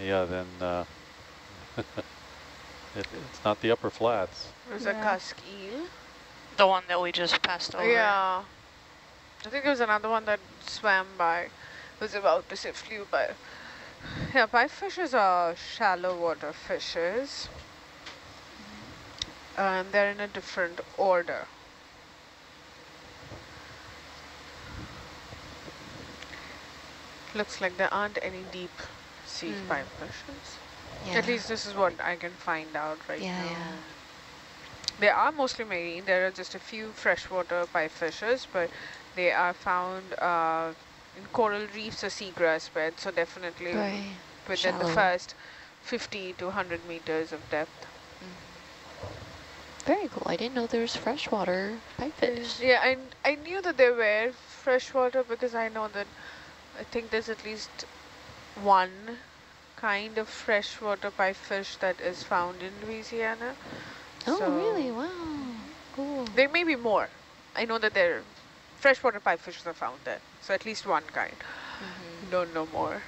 Yeah, then uh, *laughs* it, it's not the upper flats. There's Yeah. a cusk eel. The one that we just passed over. Yeah. I think there was another one that swam by, was about to say flew by. Yeah, pipefishes are shallow water fishes. And they're in a different order. Looks like there aren't any deep sea Mm. pipefishes. yeah. At least this is what I can find out right Yeah, now. yeah. They are mostly marine. There are just a few freshwater pipefishes, but they are found uh, in coral reefs or seagrass beds, so definitely within the first 50 to 100 meters of depth. Very cool. I didn't know there was freshwater pipefish. Yeah, and I knew that they were freshwater because I know that I think there's at least one kind of freshwater pipefish that is found in Louisiana. Oh, So- really? Wow. Cool. There may be more. I know that there freshwater pipefishes are found there. So at least one kind. Mhm. Don't know more.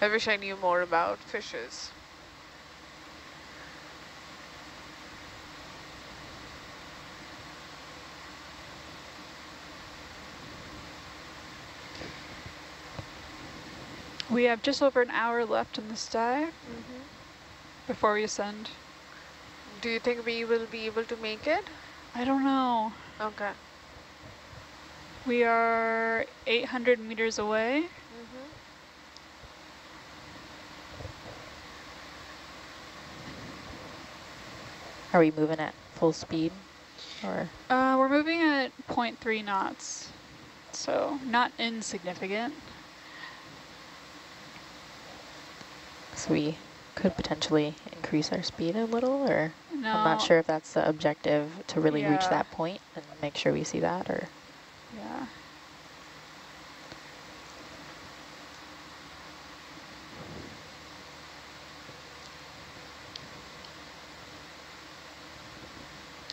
I wish I knew more about fishes. We have just over an hour left in this dive before we ascend. Do you think we will be able to make it? I don't know. Okay. We are 800 meters away. Mm -hmm. Are we moving at full speed? or? Uh, we're moving at 0.3 knots, so not insignificant. So we could potentially increase our speed a little, or no. I'm not sure if that's the objective to really yeah. reach that point and make sure we see that, or. Yeah.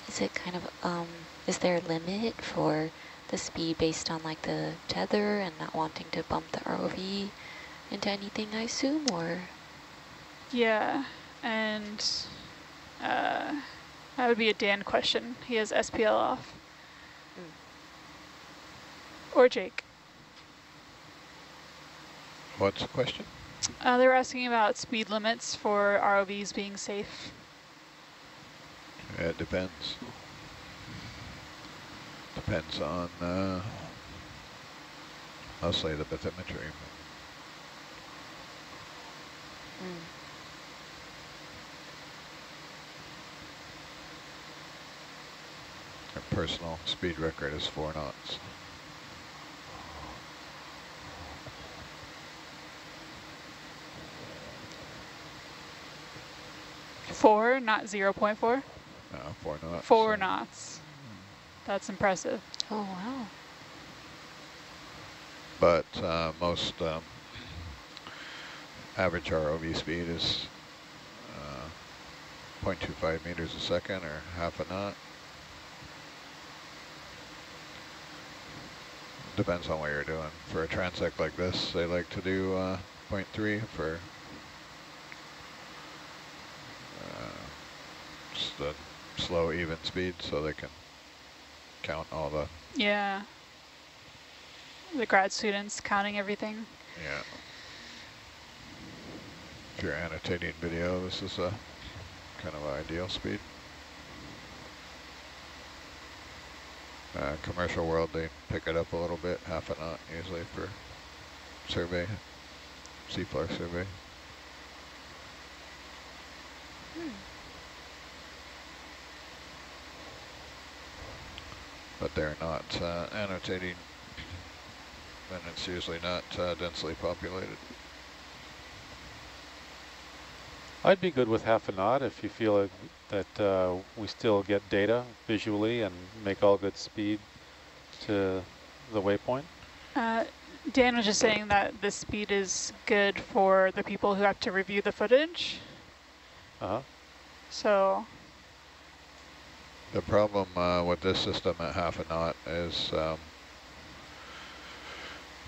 Is it kind of, um, is there a limit for the speed based on like the tether and not wanting to bump the ROV into anything, I assume, or? Yeah, and uh, that would be a Dan question. He has SPL off. Mm. Or Jake. What's the question? Uh, they were asking about speed limits for ROVs being safe. It depends. Depends on uh, mostly the bathymetry. Mm. Our personal speed record is four knots. Four, not 0 0.4? No, four knots. Four knots. That's impressive. Oh, wow. But uh, most um, average ROV speed is uh, 0.25 meters a second or half a knot. Depends on what you're doing. For a transect like this, they like to do uh, 0.3 for uh, just a slow, even speed so they can count all the... Yeah. The grad students counting everything. Yeah. If you're annotating video, this is a kind of ideal speed. Uh, commercial world, they pick it up a little bit, half a knot usually for survey, seafloor survey. Hmm. But they're not uh, annotating, and it's usually not uh, densely populated. I'd be good with half a knot if you feel that uh, we still get data visually and make all good speed to the waypoint. Uh, Dan was just saying that the speed is good for the people who have to review the footage. Uh-huh. So. The problem uh, with this system at half a knot is um,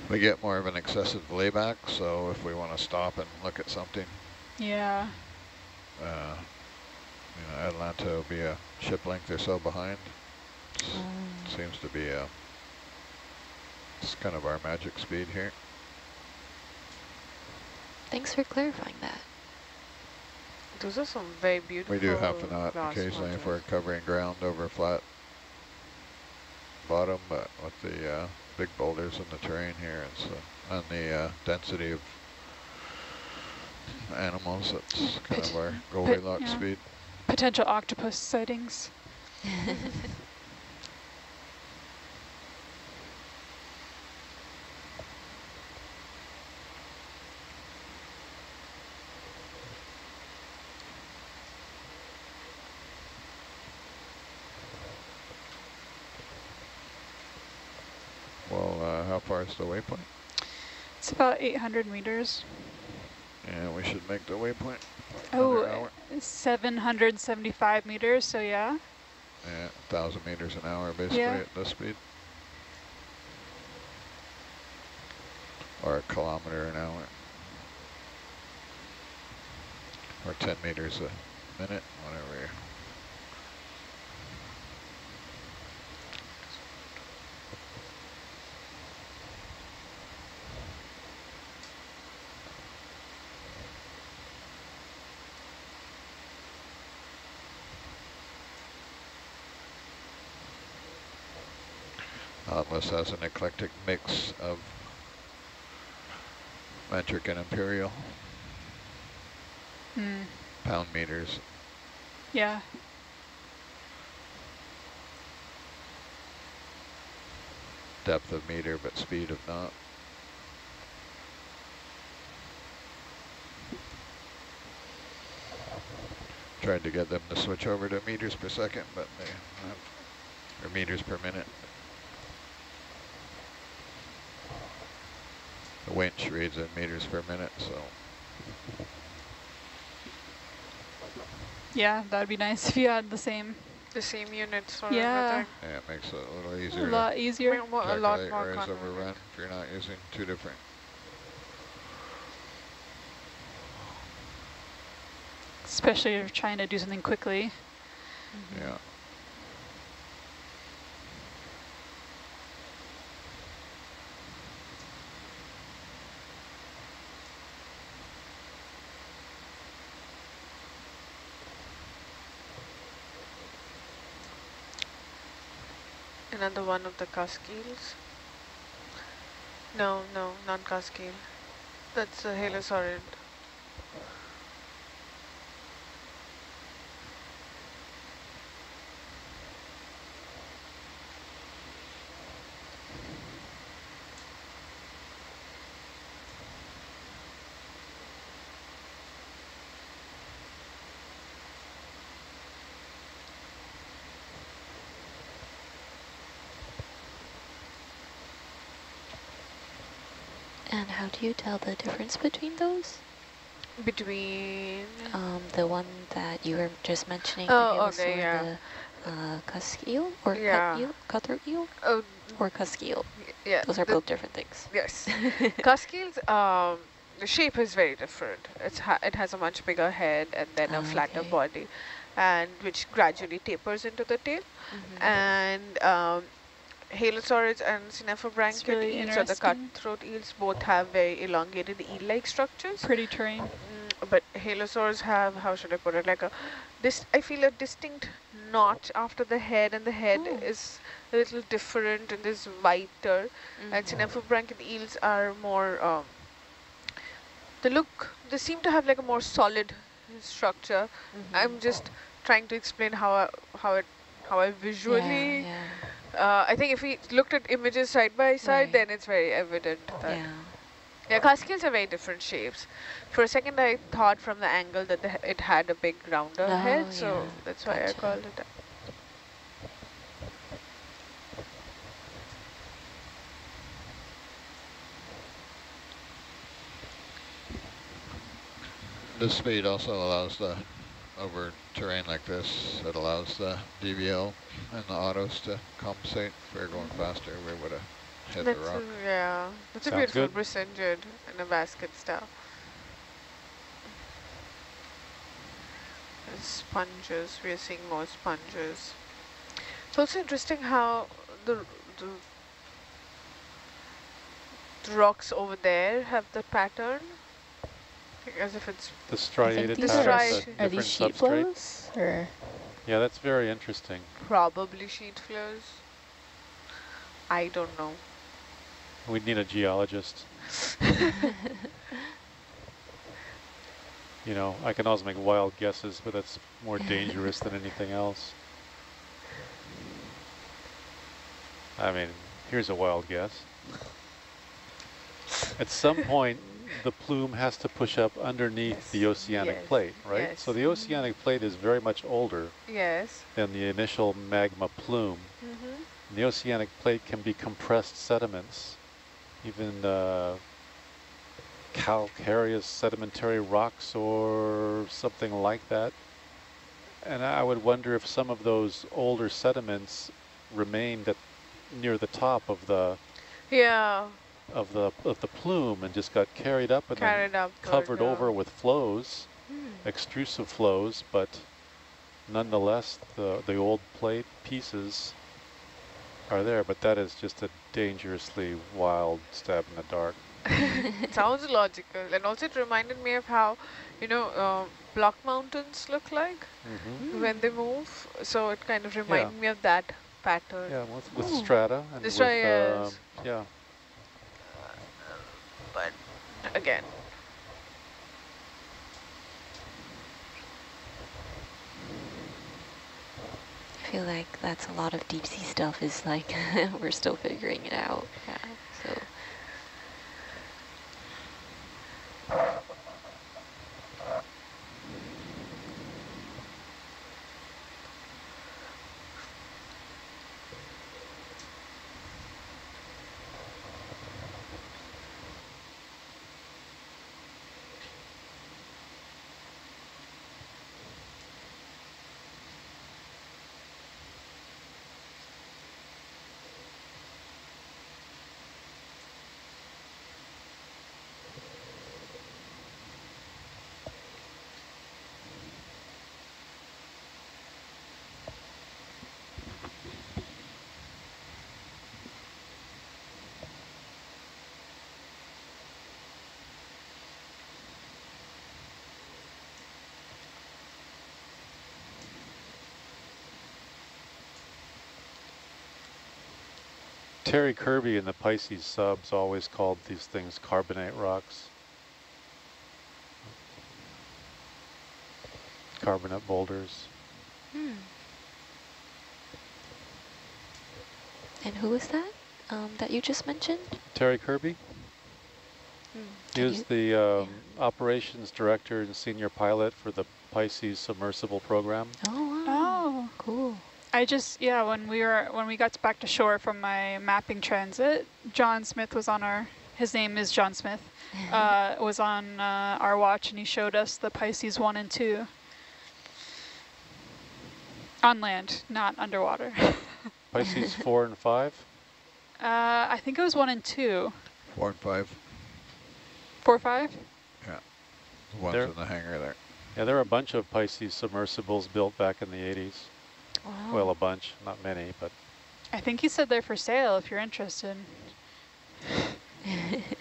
we get more of an excessive layback, so if we want to stop and look at something, yeah. Uh, you know, Atalanta will be a ship length or so behind. Mm. Seems to be a, it's kind of our magic speed here. Thanks for clarifying that. Those are some very beautiful We do half a knot glass occasionally if we're covering ground over flat bottom, but with the uh, big boulders in the terrain here, it's uh, on the uh, density of animals, that's *laughs* kind of our Goldilocks yeah. speed. Potential octopus sightings. Well, uh, how far is the waypoint? It's about 800 meters. Yeah, we should make the waypoint. Oh, 775 meters, so yeah. Yeah, 1,000 meters an hour basically Yeah. at this speed. Or a kilometer an hour. Or 10 meters a minute, whatever. Nautilus has an eclectic mix of metric and imperial Hmm. pound meters. Yeah. Depth of meter, but speed of not. Tried to get them to switch over to meters per second, but they have, or meters per minute. Winch reads in meters per minute, so Yeah, that'd be nice *laughs* if you had the same. The same units. sort Yeah. yeah, it makes it a little easier A lot easier. thing. More, a lot more rise over convenient. if you're not using two different. Especially if you're trying to do something quickly. Yeah. Another one of the Cascades. No, no, not Cascade. That's a Halosaurid. How do you tell the difference between those? Between... Um, the one that you were just mentioning, Oh, the okay, yeah. the uh, cusk eel or Yeah. cut eel, cutthroat eel Oh, or cusk eel. yeah. Those are both different things. Yes. *laughs* Cusk eels, um, the shape is very different. It's ha it has a much bigger head and then a flatter Okay. body, and which gradually tapers into the tail. Mhm. And um, Halosaurids and Synaphobranchid really eels or the cutthroat eels both have very elongated eel-like structures. Pretty terrain. Mm, but halosaurs have, how should I put it, like a, this, I feel a distinct notch after the head, and the head Oh. is a little different and is whiter. And Mhm. Synaphobranchid eels are more, um, they look, they seem to have like a more solid structure. Mhm. I'm just trying to explain how I, how it, how I visually, Yeah, uh, I think if we looked at images side by side, Right. then it's very evident yeah, that yeah. yeah, cusk eels are very different shapes. For a second, I thought from the angle that the, it had a big rounder Oh, head, so that's why I called it that. This speed also allows the, over terrain like this, it allows the DVL and the autos to compensate. If we were going faster, we would have hit That's the a, rock. yeah, that's a beautiful good. Brisingid in a basket style. There's sponges, we are seeing more sponges. It's also interesting how the, the, the rocks over there have the pattern, like as if it's The striated these are- patterns, Striate- Are these sheet substrate. flows? Or Yeah, that's very interesting. probably sheet flows. I don't know. We'd need a geologist. *laughs* You know, I can always make wild guesses, but that's more dangerous than anything else. I mean, here's a wild guess. At some point, the plume has to push up underneath the oceanic Yes. plate, right? So the oceanic plate is very much older Yes. than the initial magma plume. Mm-hmm. The oceanic plate can be compressed sediments, even uh, calcareous sedimentary rocks or something like that. And I would wonder if some of those older sediments remained at near the top of the Yeah, of the of the plume and just got carried up and then carried up. covered yeah. over with flows, Hmm. extrusive flows, but nonetheless the the old plate pieces are there. But that is just a dangerously wild stab in the dark. *laughs* Sounds logical. And also it reminded me of how, you know, uh, block mountains look like hmm when they move. So it kind of reminded me of that. pattern. Yeah, with, with strata and The with, strata, um, yeah. But again, I feel like that's a lot of deep sea stuff is like, *laughs* we're still figuring it out. Yeah, Terry Kirby in the Pisces subs always called these things carbonate rocks. Carbonate boulders. Hmm. And who was that, um, that you just mentioned? Terry Kirby? Hmm. He was you- the um, operations director and senior pilot for the Pisces submersible program. Oh. I just yeah. When we were when we got back to shore from my mapping transit, John Smith was on our. His name is John Smith. Uh, was on uh, our watch, and he showed us the Pisces one and two. On land, not underwater. *laughs* Pisces 4 and 5? uh, I think it was one and two. Four and five, Four, five? the ones There- in the hangar there. Yeah, there were a bunch of Pisces submersibles built back in the 80s. Wow. Well, a bunch, not many, but I think he said they're for sale if you're interested. *laughs*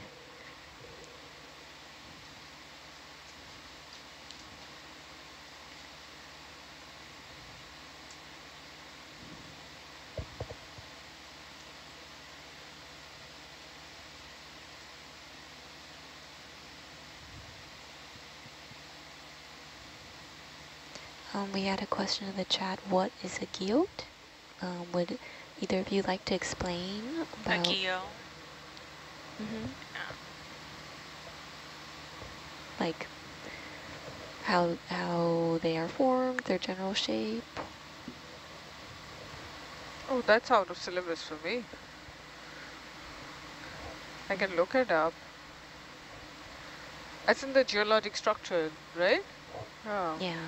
Um, we had a question in the chat. What is a guyot? Um, would either of you like to explain A about? geo. Mhm. Like how how they are formed, their general shape. oh, that's out of syllabus for me. I can look it up. That's in the geologic structure, right? Oh. Yeah.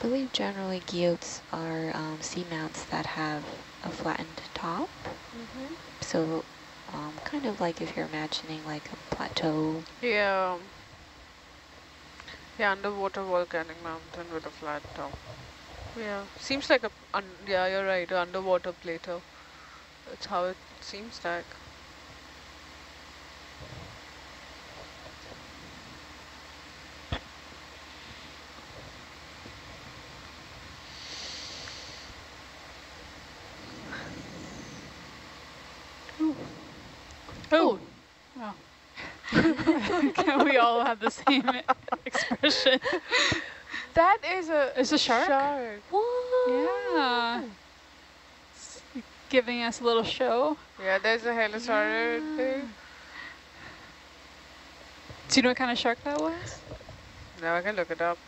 Believe generally guyots are um, seamounts that have a flattened top. Mhm. So um, kind of like if you're imagining like a plateau. Yeah. Yeah, underwater volcanic mountain with a flat top. Yeah, seems like a, un yeah, you're right, underwater plateau. That's how it seems like. Oh. Oh. we all have the same *laughs* expression. *laughs* That is a It's a shark? shark. What? Yeah. It's giving us a little show. Yeah, there's a halosaurid there. Do you know what kind of shark that was? Now I can look it up.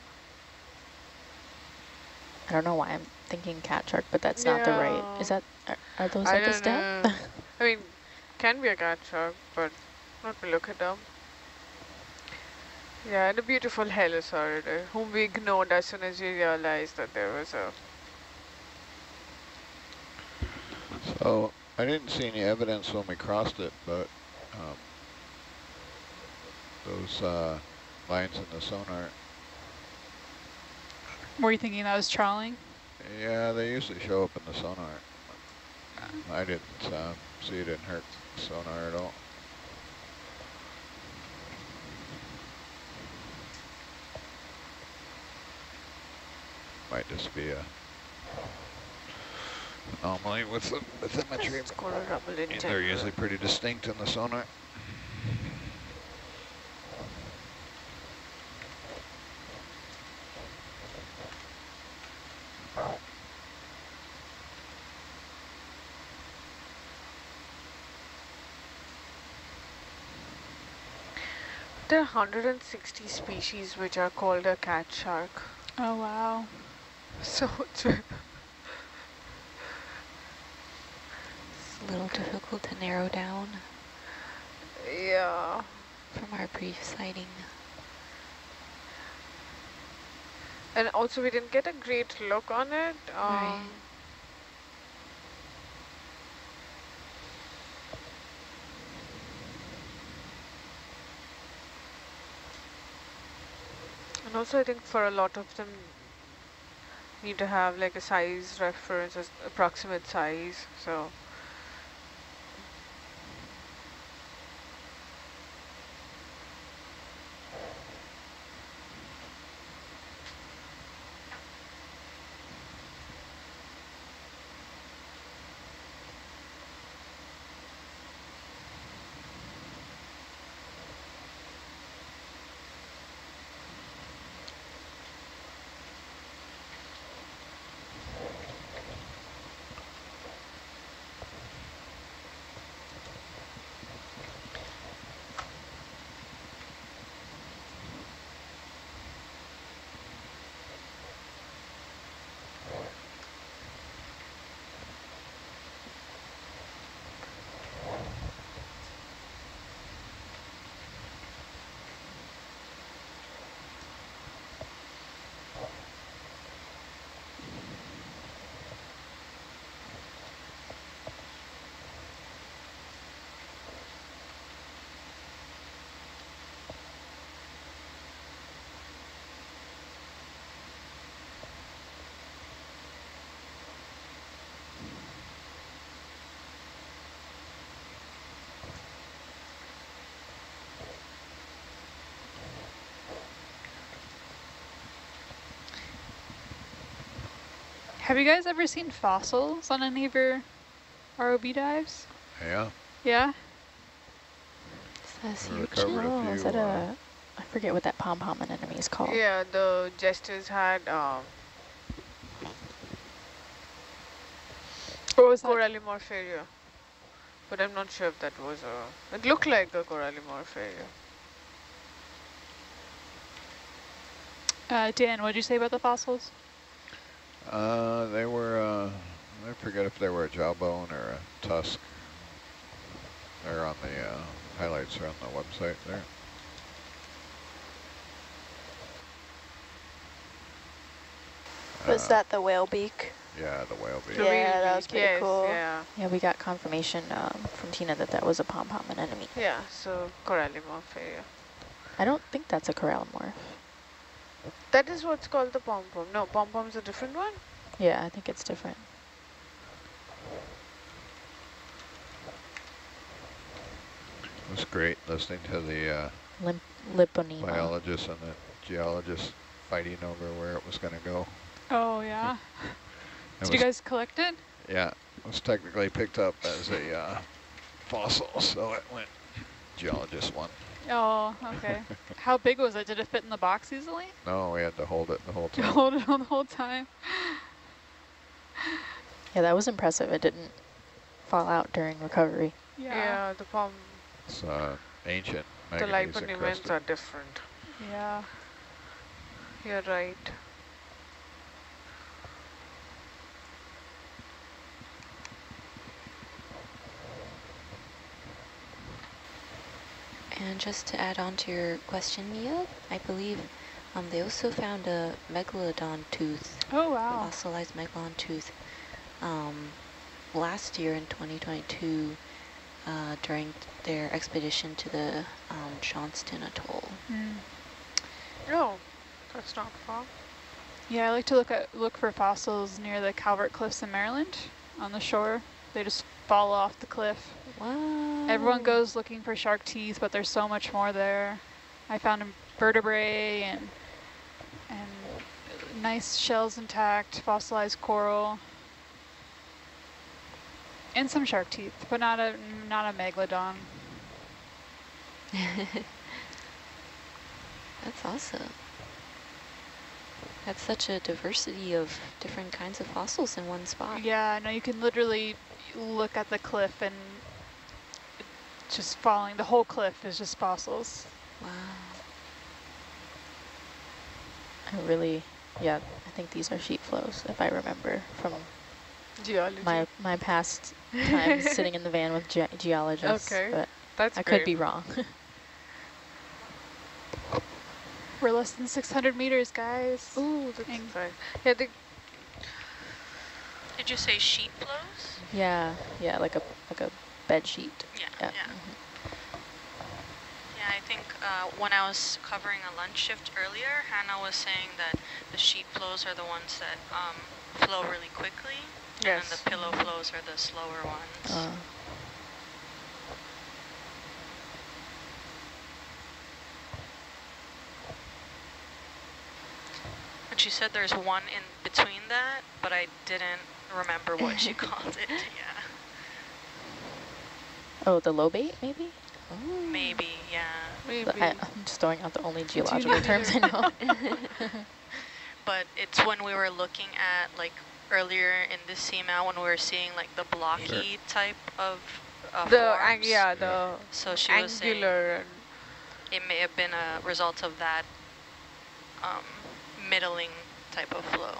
I don't know why I'm thinking cat shark, but that's not the right. Is that are, are those I at the don't stem? know. I mean, can be a cat shark, but let me look it up. Yeah, and a beautiful halosaurid, uh, whom we ignored as soon as we realized that there was a... So I didn't see any evidence when we crossed it, but um, those uh, lines in the sonar, Were you thinking that was trawling? yeah, they usually show up in the sonar. I didn't uh, see it didn't hurt sonar at all. Might just be a anomaly with the bathymetry. *laughs* They're usually pretty distinct in the sonar. There are 160 species which are called a cat shark. Oh, wow. So true. *laughs* it's a little difficult to narrow down. Yeah. From our brief sighting. And also we didn't get a great look on it. Um, right. And also I think for a lot of them need to have like a size reference, as approximate size. So Have you guys ever seen fossils on any of your ROV dives? Yeah. Yeah? Says oh, is that a, I forget what that pom-pom anemone is called. Yeah, the gestures had um, what was Corallimorpharia. But I'm not sure if that was a, it looked like a Corallimorpharia. Uh, Dan, what did you say about the fossils? Uh, they were, uh, I forget if they were a jawbone or a tusk. They're on the uh, highlights are on the website there. Was uh, that the whale beak? Yeah, the whale beak. Yeah, that was pretty yes, cool. Yeah. yeah, we got confirmation um, from Tina that that was a pom-pom anemone. Yeah, so Corallimorpharia. I don't think that's a corallimorph. That is what's called the pom-pom. No, pom-pom's a different one? Yeah, I think it's different. It was great listening to the uh, Limp Liponema. biologists and the geologists fighting over where it was going to go. Oh, yeah. *laughs* It Did you guys collect it? Yeah, it was technically picked up as a uh, fossil, so it went geologist one. Oh, okay. *laughs* How big was it? Did it fit in the box easily? No, we had to hold it the whole *laughs* time. hold it on the whole time. *laughs* Yeah, that was impressive. It didn't fall out during recovery. Yeah, yeah the palm. It's uh, ancient. The Liponemas are different. Yeah. You're right. And just to add on to your question, Mia, I believe um, they also found a megalodon tooth. Oh, wow. Fossilized megalodon tooth um, last year in 2022 uh, during their expedition to the um, Johnston Atoll. Mm. Oh, that's not far. Yeah, I like to look at look for fossils near the Calvert Cliffs in Maryland on the shore They just fall off the cliff. Wow. Everyone goes looking for shark teeth, but there's so much more there. I found vertebrae and and nice shells intact, fossilized coral, and some shark teeth, but not a not a megalodon. *laughs* That's awesome. That's such a diversity of different kinds of fossils in one spot. Yeah, no, you can literally look at the cliff and just falling. The whole cliff is just fossils. Wow. I really, yeah, I think these are sheet flows, if I remember from Geology. my my past time *laughs* sitting in the van with ge geologists. Okay, but That's I great. could be wrong. *laughs* We're less than 600 meters, guys. Ooh, that's Dang. fine. Yeah, the, Did you say sheet flows? yeah, yeah, like a like a bed sheet. Yeah, Yeah. yeah. Yeah, I think uh, when I was covering a lunch shift earlier, Hannah was saying that the sheet flows are the ones that um, flow really quickly, and yes. then the pillow flows are the slower ones. Uh, And she said there's one in between that, but I didn't remember what she *laughs* called it. Yeah, oh, the lobate maybe. maybe. Yeah. Maybe. I, I'm just throwing out the only geological terms I know. *laughs* But it's when we were looking at like earlier in the seamount when we were seeing like the blocky type of uh, the ang forms. yeah, the So she was saying angular it may have been a result of that um, middling type of flow.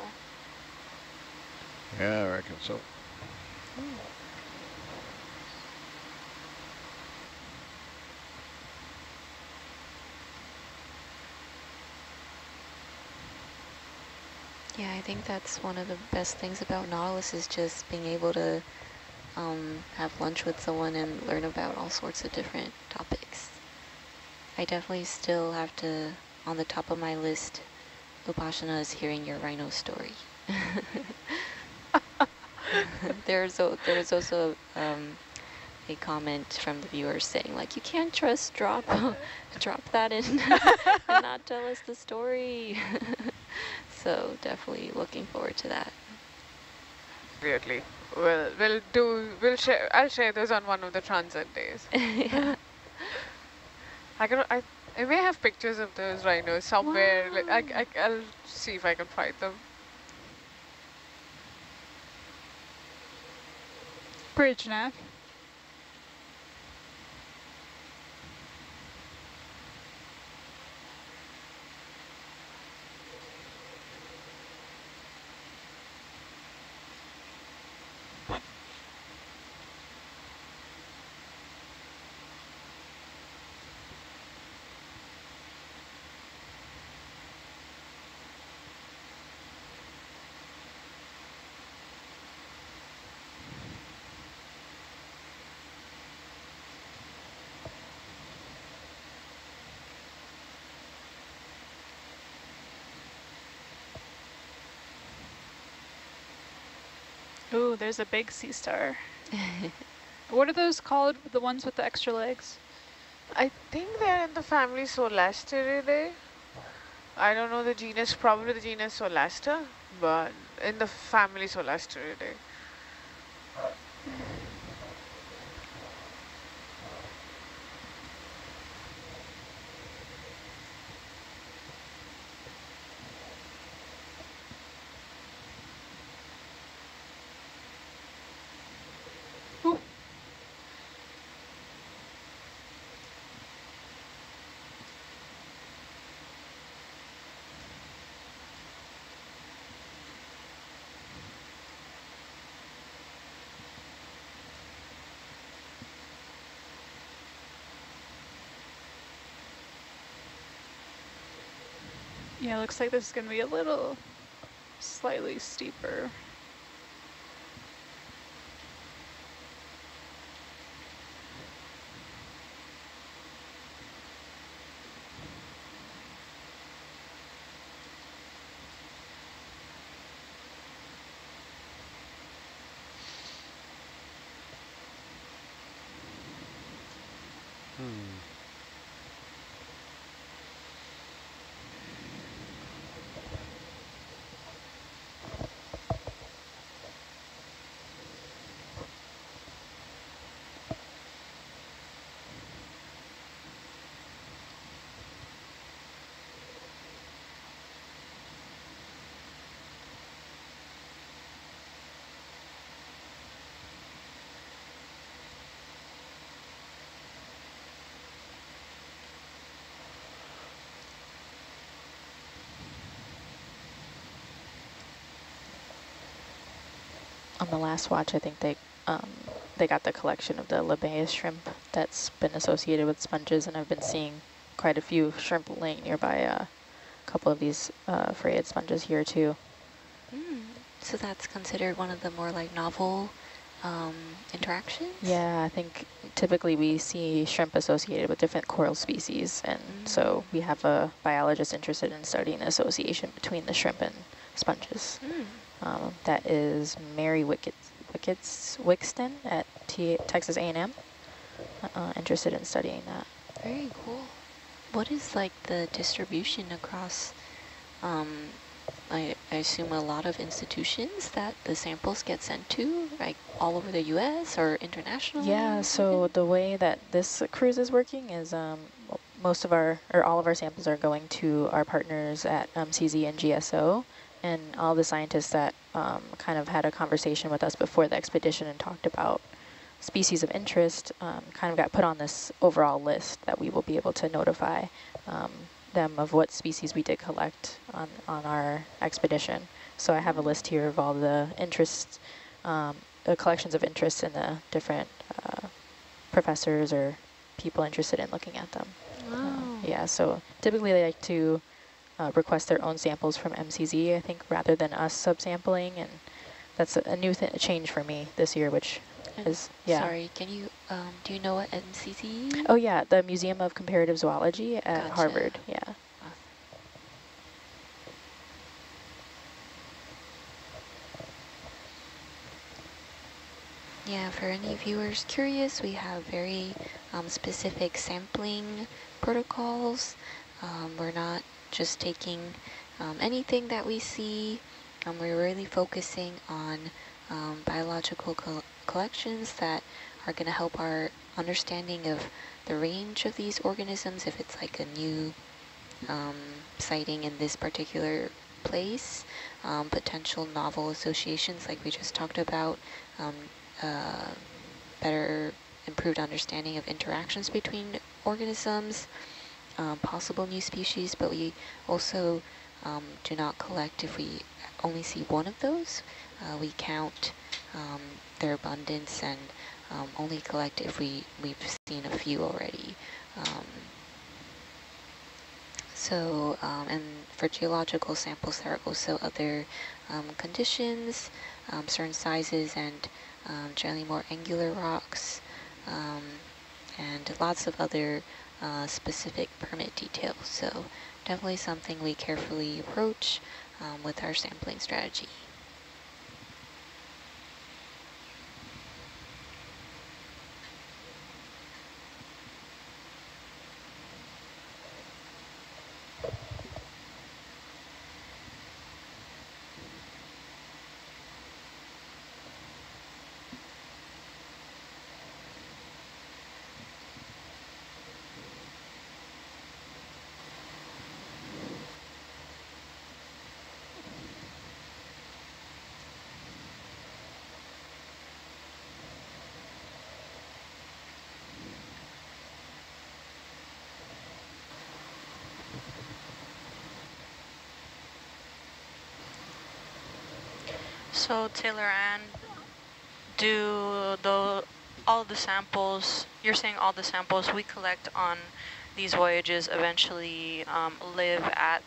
Yeah, I reckon so. Yeah, I think that's one of the best things about Nautilus is just being able to um, have lunch with someone and learn about all sorts of different topics. I definitely still have to, on the top of my list, Upashana is hearing your rhino story. *laughs* there's, a, there's also um, a comment from the viewers saying like, you can't trust drop, *laughs* drop that in *laughs* and not tell us the story. So definitely looking forward to that. weirdly. We'll we'll do we'll share I'll share those on one of the transit days. *laughs* yeah. I can I I may have pictures of those rhinos somewhere. Like I, I I'll see if I can find them. Bridge nav. Ooh, there's a big sea star. *laughs* What are those called, the ones with the extra legs? I think they're in the family Solasteridae. I don't know the genus, probably the genus Solaster, but in the family Solasteridae. Yeah, looks like this is going to be a little slightly steeper. On the last watch, I think they um, they got the collection of the Lebbeus shrimp that's been associated with sponges, and I've been seeing quite a few shrimp laying nearby a couple of these uh, sponges here too. Mm. So that's considered one of the more like novel um, interactions? Yeah, I think typically we see shrimp associated with different coral species, and mm. so we have a biologist interested in studying the association between the shrimp and sponges. Mm. Um, that is Mary Wickets, Wickets Wicksten at T Texas A&M, uh, interested in studying that. Very cool. What is like the distribution across um, I, I, assume a lot of institutions that the samples get sent to, like all over the U.S. or international? Yeah, so the way that this cruise is working is um, most of our, or all of our samples are going to our partners at CZ and GSO, and all the scientists that um, kind of had a conversation with us before the expedition and talked about species of interest um, kind of got put on this overall list that we will be able to notify um, them of what species we did collect on, on our expedition. So I have a list here of all the interests, um, the collections of interest in the different uh, professors or people interested in looking at them. Wow. Uh, yeah, so typically they like to uh, request their own samples from MCZ, I think, rather than us subsampling, and that's a, a new change for me this year, which is, yeah. Sorry, can you, um, do you know what MCZ? Oh yeah, the Museum of Comparative Zoology at gotcha. Harvard, yeah. Yeah, for any viewers curious, we have very um, specific sampling protocols. Um, we're not just taking um, anything that we see. Um, we're really focusing on um, biological collections that are going to help our understanding of the range of these organisms if it's like a new um, sighting in this particular place, um, potential novel associations like we just talked about, uh, better improved understanding of interactions between organisms, um, possible new species, but we also um, do not collect if we only see one of those. Uh, we count um, their abundance and um, only collect if we, we've seen a few already. Um, so, um, and for geological samples, there are also other conditions, certain sizes, and generally more angular rocks, and lots of other uh, specific permit details. So definitely something we carefully approach with our sampling strategy. So Taylor Ann, do the all the samples, you're saying all the samples we collect on these voyages eventually um, live at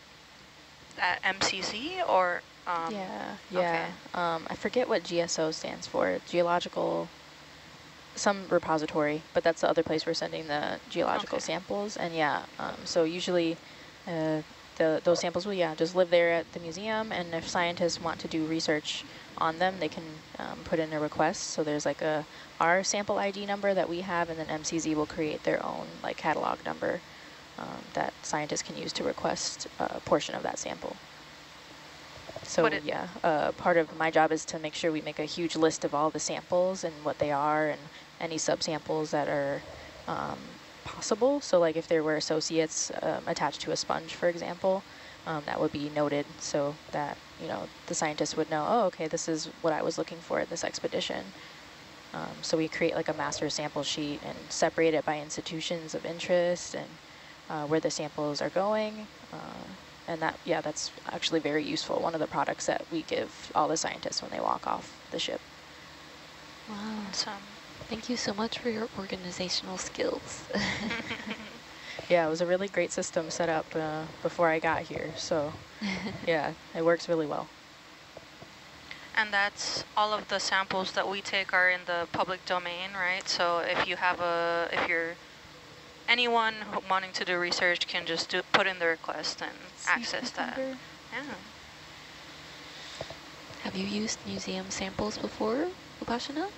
at MCZ or? Um, yeah, yeah. Okay. Um, I forget what GSO stands for, geological, some repository, but that's the other place we're sending the geological okay. samples. And yeah, um, so usually uh, the, those samples will, yeah, just live there at the museum. And if scientists want to do research on them, they can um, put in a request. So there's like a our sample ID number that we have, and then MCZ will create their own like catalog number um, that scientists can use to request a portion of that sample. So yeah, uh, part of my job is to make sure we make a huge list of all the samples and what they are and any subsamples that are um, possible. So like if there were associates um, attached to a sponge, for example, um, that would be noted so that, you know, the scientists would know, oh, okay, this is what I was looking for at this expedition. Um, so we create like a master sample sheet and separate it by institutions of interest and uh, where the samples are going. Uh, and that, yeah, that's actually very useful. One of the products that we give all the scientists when they walk off the ship. Wow. Awesome. Thank you so much for your organizational skills. *laughs* yeah, it was a really great system set up uh, before I got here. So *laughs* yeah, it works really well. And that's all of the samples that we take are in the public domain, right? So if you have a, if you're anyone wanting to do research can just do, put in the request and access that. Yeah. Have you used museum samples before, Upashana?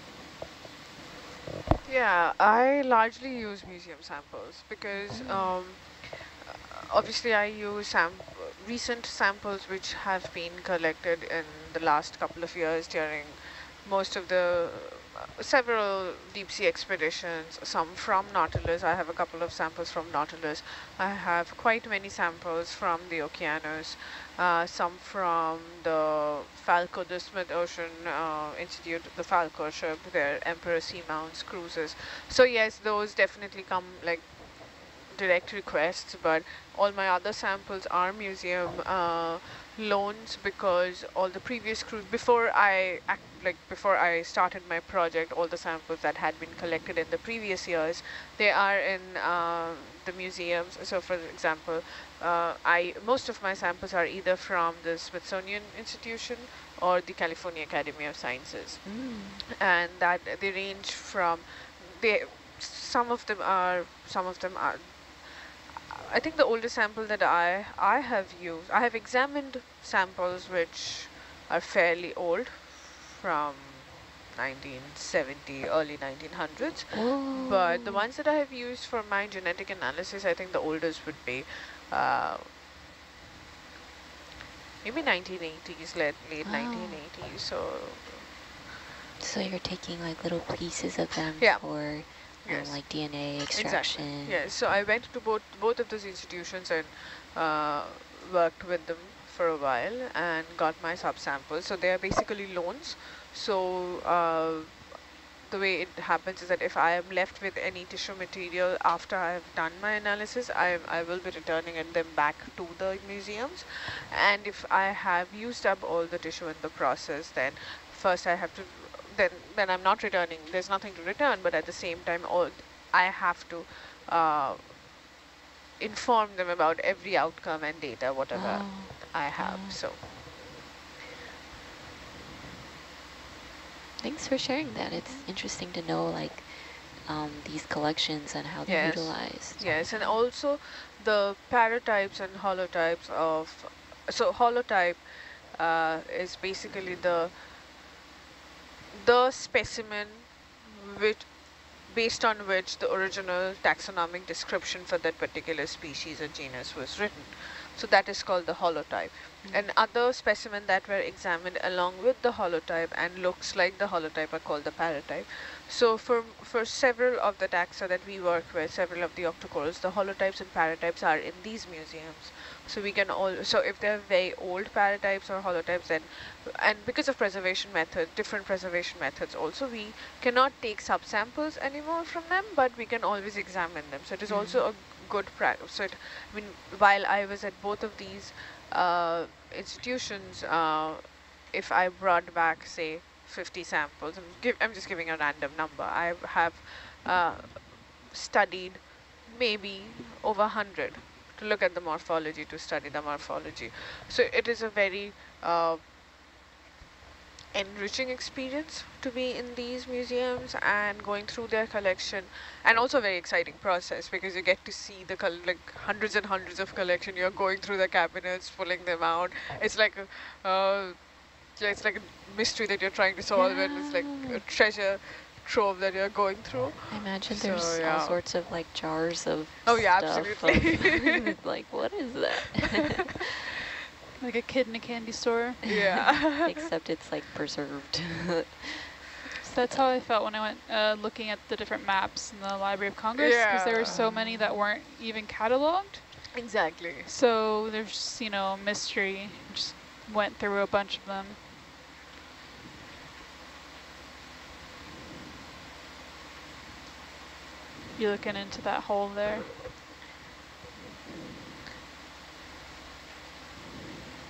Yeah, I largely use museum samples because mm. um, obviously I use sam recent samples which have been collected in the last couple of years during most of the several deep sea expeditions, some from Nautilus. I have a couple of samples from Nautilus. I have quite many samples from the Okeanos, uh, some from the Falkor, the Schmidt Ocean uh, Institute, the Falkor ship, their Emperor Seamounts cruises. So yes, those definitely come like direct requests, but all my other samples are museum uh, loans because all the previous crews, before I like before I started my project, all the samples that had been collected in the previous years, they are in uh, the museums. So for example, uh, I most of my samples are either from the Smithsonian Institution or the California Academy of Sciences. Mm. And that they range from, they some of them are, some of them are, I think the oldest sample that I, I have used, I have examined samples which are fairly old from 1970, early 1900s. Oh. But the ones that I have used for my genetic analysis, I think the oldest would be uh, maybe 1980s, late, late oh. 1980s. So, so you're taking like little pieces of them yeah. for yes. like DNA extraction. Exactly. Yes. So I went to both both of those institutions and uh, worked with them for a while and got my subsamples. So they are basically loans. So uh, the way it happens is that if I am left with any tissue material after I have done my analysis, I, I will be returning it them back to the museums. And if I have used up all the tissue in the process, then first I have to then then I'm not returning. There's nothing to return, but at the same time, all I have to uh, inform them about every outcome and data, whatever oh. I have. Oh. So. Thanks for sharing that. It's interesting to know like um, these collections and how they're yes. utilized. Yes, and also the paratypes and holotypes of, so holotype uh, is basically the the specimen which based on which the original taxonomic description for that particular species or genus was written. So that is called the holotype. Mm -hmm. And other specimen that were examined along with the holotype and looks like the holotype are called the paratype. So for, for several of the taxa that we work with, several of the octocorals, the holotypes and paratypes are in these museums. So we can all, so if they're very old paratypes or holotypes, then, and because of preservation methods, different preservation methods also, we cannot take subsamples anymore from them, but we can always examine them. So it is mm -hmm. also a good practice. So it, I mean, while I was at both of these uh, institutions, uh, if I brought back, say, 50 samples, I'm, give, I'm just giving a random number, I have uh, studied maybe over 100 to look at the morphology, to study the morphology. So it is a very uh, enriching experience to be in these museums and going through their collection and also a very exciting process because you get to see the like hundreds and hundreds of collection you're going through the cabinets pulling them out it's like a uh, it's like a mystery that you're trying to solve yeah. and it's like a treasure trove that you're going through. I imagine so, there's yeah. all sorts of like jars of Oh yeah, absolutely. Of, *laughs* like what is that? *laughs* like a kid in a candy store. Yeah. *laughs* Except it's like preserved. so *laughs* that's how I felt when I went uh, looking at the different maps in the Library of Congress because yeah. there were so many that weren't even cataloged. Exactly. So there's, you know, mystery. Just went through a bunch of them. You looking into that hole there?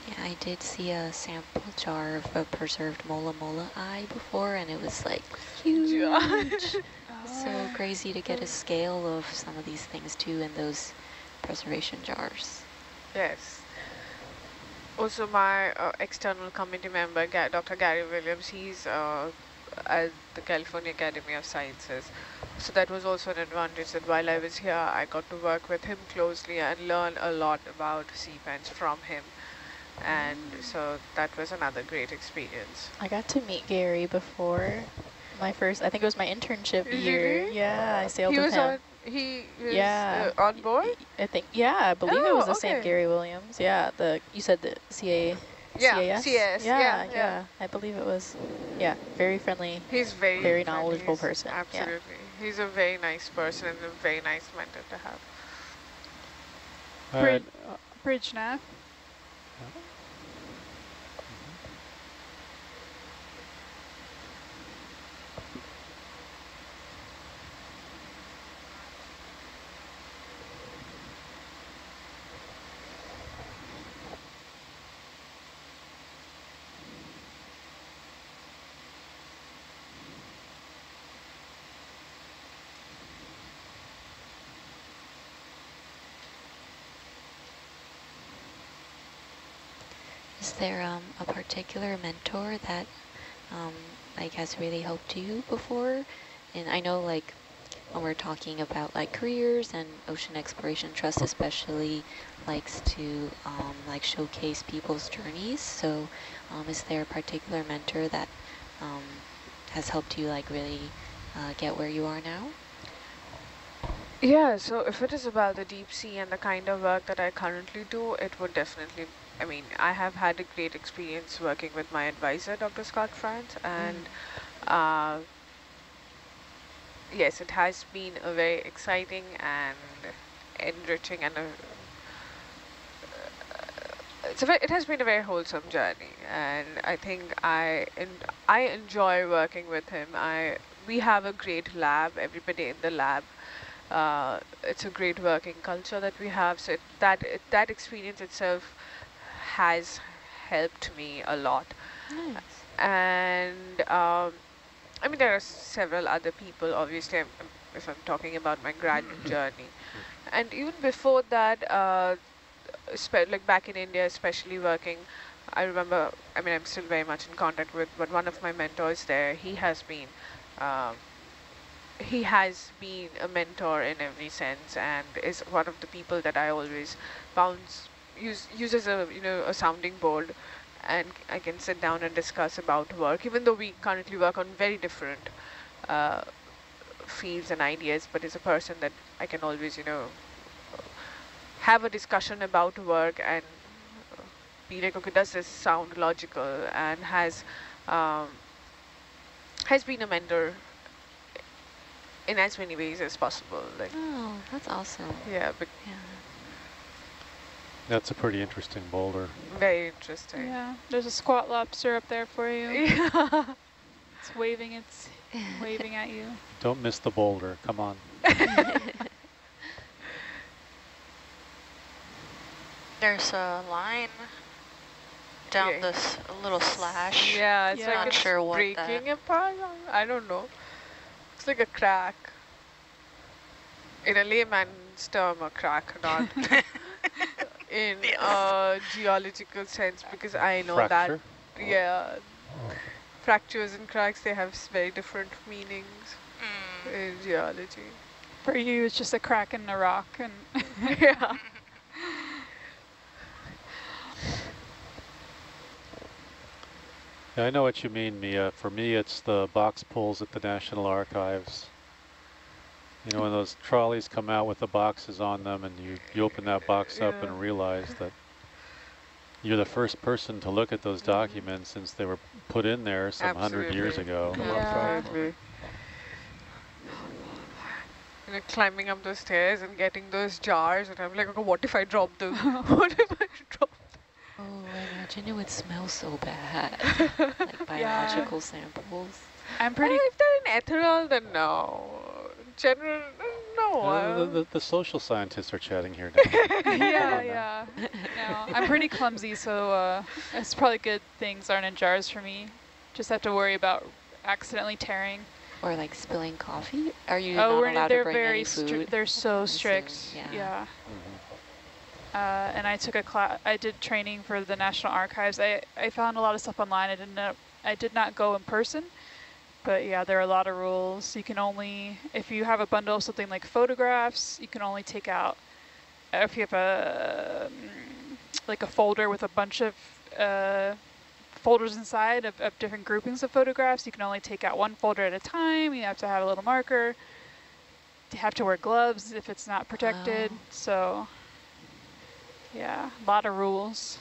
Yeah, I did see a sample jar of a preserved mola mola eye before, and it was like huge. *laughs* so crazy to get a scale of some of these things too in those preservation jars. Yes. Also, my uh, external committee member, Ga Dr. Gary Williams, he's uh, at the California Academy of Sciences. So that was also an advantage that while I was here, I got to work with him closely and learn a lot about sea pens from him. And so that was another great experience. I got to meet Gary before my first, I think it was my internship year. Yeah, I sailed he with him. On, he was yeah. uh, on board? I think, yeah, I believe oh, it was the okay. same Gary Williams. Yeah, the you said the CA, yeah, CAS? CAS, Yeah, yeah, yeah, yeah. I believe it was, yeah, very friendly. He's very Very friendly. knowledgeable He's person, yeah. Absolutely. He's a very nice person and a very nice mentor to have. All Bridge, right. bridge nav. Is there um, a particular mentor that um, like has really helped you before? And I know like when we're talking about like careers and Ocean Exploration Trust especially likes to um, like showcase people's journeys. So um, is there a particular mentor that um, has helped you like really uh, get where you are now? Yeah, so if it is about the deep sea and the kind of work that I currently do, it would definitely, I mean, I have had a great experience working with my advisor, Dr. Scott France, and uh, yes, it has been a very exciting and enriching and a, it's a very, it has been a very wholesome journey, and I think I en I enjoy working with him. I we have a great lab. Everybody in the lab uh, it's a great working culture that we have. So it, that it, that experience itself has helped me a lot. Nice. And um, I mean, there are several other people. Obviously, I'm, if I'm talking about my graduate journey, and even before that, uh, like back in India, especially working. I remember. I mean, I'm still very much in contact with, but one of my mentors there, he has been. Um, he has been a mentor in every sense and is one of the people that I always bounce use uses a you know a sounding board and I can sit down and discuss about work even though we currently work on very different uh, fields and ideas but it's a person that I can always you know have a discussion about work and be like okay does this sound logical and has um, has been a mentor in as many ways as possible. Like, Oh, that's awesome. yeah, but Yeah. That's a pretty interesting boulder. very interesting. Yeah, there's a squat lobster up there for you. Yeah. *laughs* It's waving its waving at you. Don't miss the boulder. Come on. *laughs* There's a line down Yeah. this little slash. yeah, it's Yeah. like Not it's sure what breaking apart. I don't know. It's like a crack. In a layman's term, a crack, not *laughs* in a geological sense, because I know Fracture. that, yeah, fractures and cracks, they have very different meanings Mm. in geology. For you, it's just a crack in the rock, and *laughs* yeah. Yeah, I know what you mean, Mia. For me, it's the box pulls at the National Archives. You know, when those trolleys come out with the boxes on them and you, you open that box up and realize that you're the first person to look at those mm-hmm. documents since they were put in there some hundred years ago. Come Yeah. Fab. You know, climbing up those stairs and getting those jars, and I'm like, okay, what if I drop them? *laughs* what if I drop them? Oh, I imagine it would smell so bad. *laughs* like Yeah. biological samples. I'm them? pretty. if they're in ethereal, then no. General, no. Uh, the, the, the social scientists are chatting here now. *laughs* *laughs* yeah, yeah. No, I'm pretty clumsy, so uh, it's probably good things aren't in jars for me. Just have to worry about accidentally tearing. Or like spilling coffee? Are you oh, not allowed they're to bring very any food? They're so Assume, strict. yeah. yeah. Mm-hmm. Uh, and I took a class. I did training for the National Archives. I I found a lot of stuff online. I didn't. Know, I did not go in person, but yeah, there are a lot of rules. You can only if you have a bundle of something like photographs, you can only take out if you have a um, like a folder with a bunch of uh, folders inside of, of different groupings of photographs. You can only take out one folder at a time. You have to have a little marker. You have to wear gloves if it's not protected. Oh. So yeah, a lot of rules.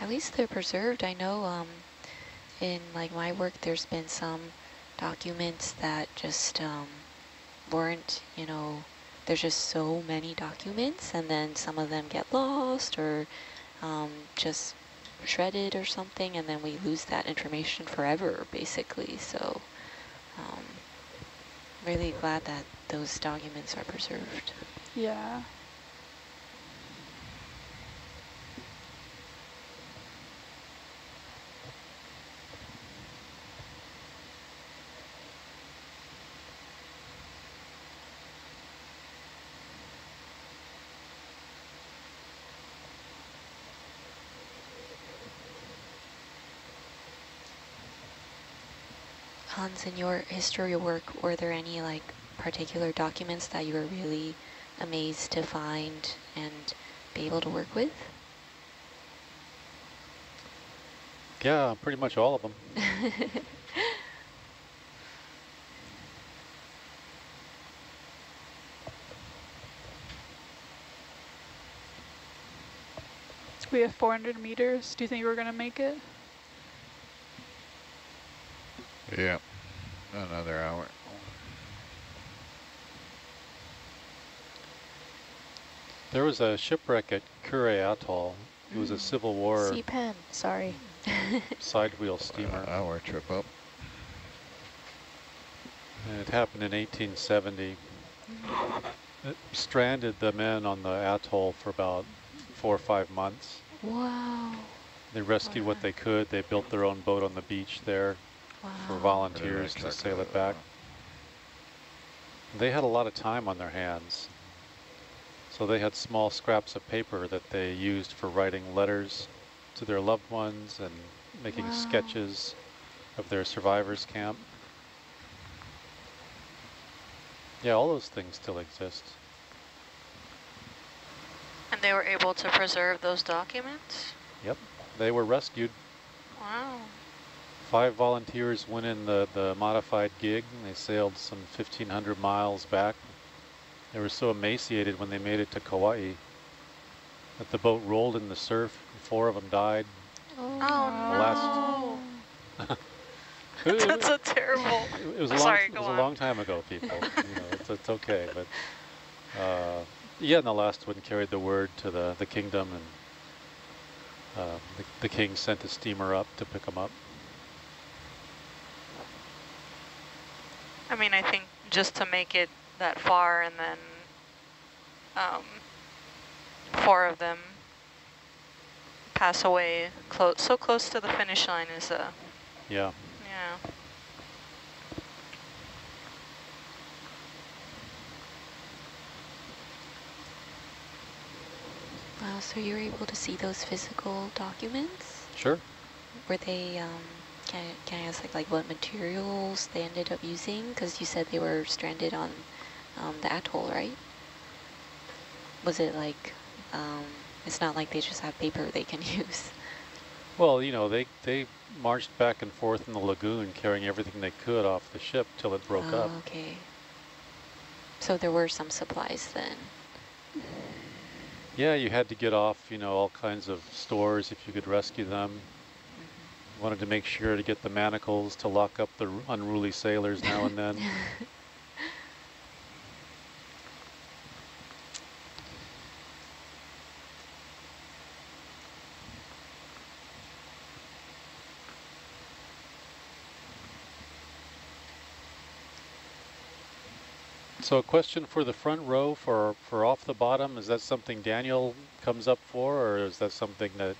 At least they're preserved. I know um, in like my work, there's been some documents that just um, weren't, you know, there's just so many documents and then some of them get lost or um, just shredded or something and then we lose that information forever basically. So um, really glad that those documents are preserved. Yeah. Hans, in your history work, were there any like particular documents that you were really amazed to find and be able to work with? Yeah, pretty much all of them. *laughs* We have 400 meters. Do you think we're going to make it? Yeah, another hour. There was a shipwreck at Kure Atoll. It was a Civil War Sea pen, sorry. *laughs* side wheel steamer. Uh, hour trip up. And it happened in 1870. It stranded the men on the atoll for about four or five months. wow. They rescued what they could. They built their own boat on the beach there for volunteers to sail it back. They had a lot of time on their hands. So they had small scraps of paper that they used for writing letters to their loved ones and making Wow. sketches of their survivors camp. Yeah, all those things still exist. And they were able to preserve those documents? Yep, they were rescued. Wow. Five volunteers went in the, the modified gig. And they sailed some 1,500 miles back. They were so emaciated when they made it to Kauai that the boat rolled in the surf. and Four of them died. Oh, Oh, last- no. It, *laughs* *laughs* That's a terrible. it was a long, Sorry, it was on. a long time ago, people. you know, it's, it's okay, but uh, yeah, and the last one carried the word to the the kingdom, and uh, the, the king sent a steamer up to pick them up. I mean, I think just to make it that far and then um, four of them pass away close, so close to the finish line is a, Yeah. yeah. Wow, so you were able to see those physical documents? Sure. Were they, um, can, I, can I ask like, like what materials they ended up using? Because you said they were stranded on um, the atoll, right? Was it like, um, it's not like they just have paper they can *laughs* use. Well, you know, they, they marched back and forth in the lagoon carrying everything they could off the ship till it broke oh, up. okay. So there were some supplies then. Yeah, you had to get off, you know, all kinds of stores if you could rescue them. Wanted to make sure to get the manacles to lock up the unruly sailors now and then. *laughs* So a question for the front row for, for off the bottom, is that something Daniel comes up for, or is that something that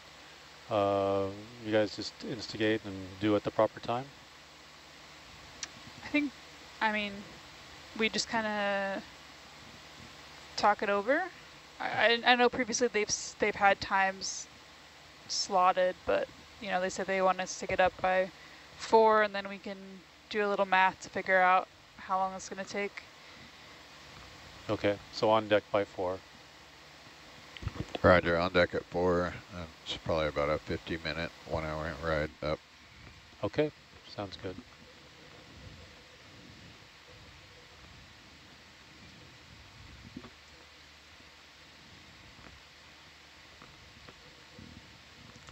uh, you guys just instigate and do at the proper time? I think, I mean, we just kind of talk it over. I, I know previously they've they've had times slotted, but you know they said they want us to get up by four, and then we can do a little math to figure out how long it's going to take. Okay, so on deck by four. Roger, on deck at four. It's probably about a 50 minute, one hour ride up. Okay, sounds good.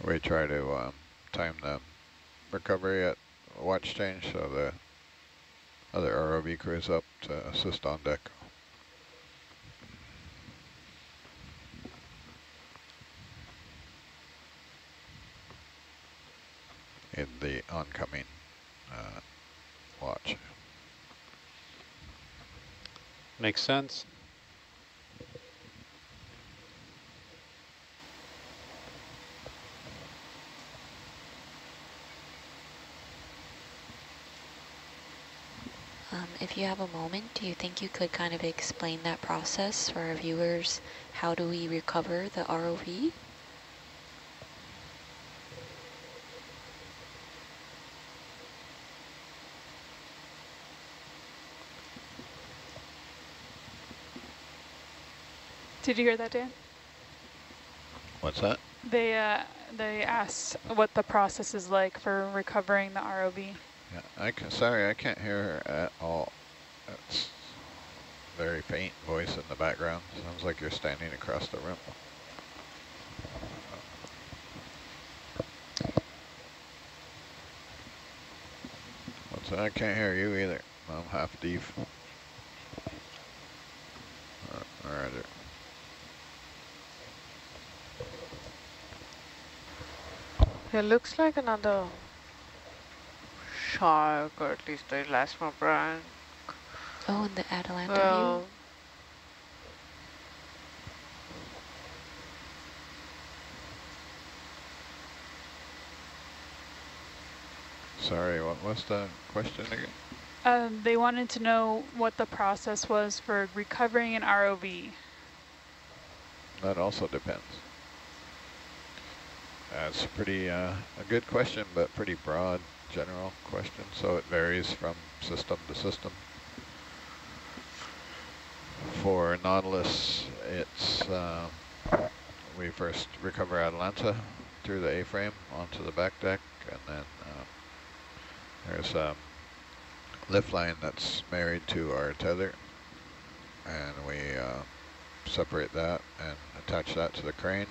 We try to um, time the recovery at watch change so the other ROV crews up to assist on deck. In the oncoming uh, watch. Makes sense. Um, if you have a moment, do you think you could kind of explain that process for our viewers? How do we recover the ROV? Did you hear that, Dan? What's that? They uh, they asked what the process is like for recovering the ROV. Yeah, I can. Sorry, I can't hear her at all. It's very faint voice in the background. Sounds like you're standing across the room. What's that? I can't hear you either. I'm half deep. All right. It looks like another shark, or at least a the elasmobranch. Oh, in the Atalanta well, view? Sorry, what was the question again? Um, they wanted to know what the process was for recovering an ROV. That also depends. That's pretty uh, a good question, but pretty broad general question. So it varies from system to system. For Nautilus, it's um, we first recover Atalanta through the A-frame onto the back deck, and then um, there's a lift line that's married to our tether, and we uh, separate that and attach that to the crane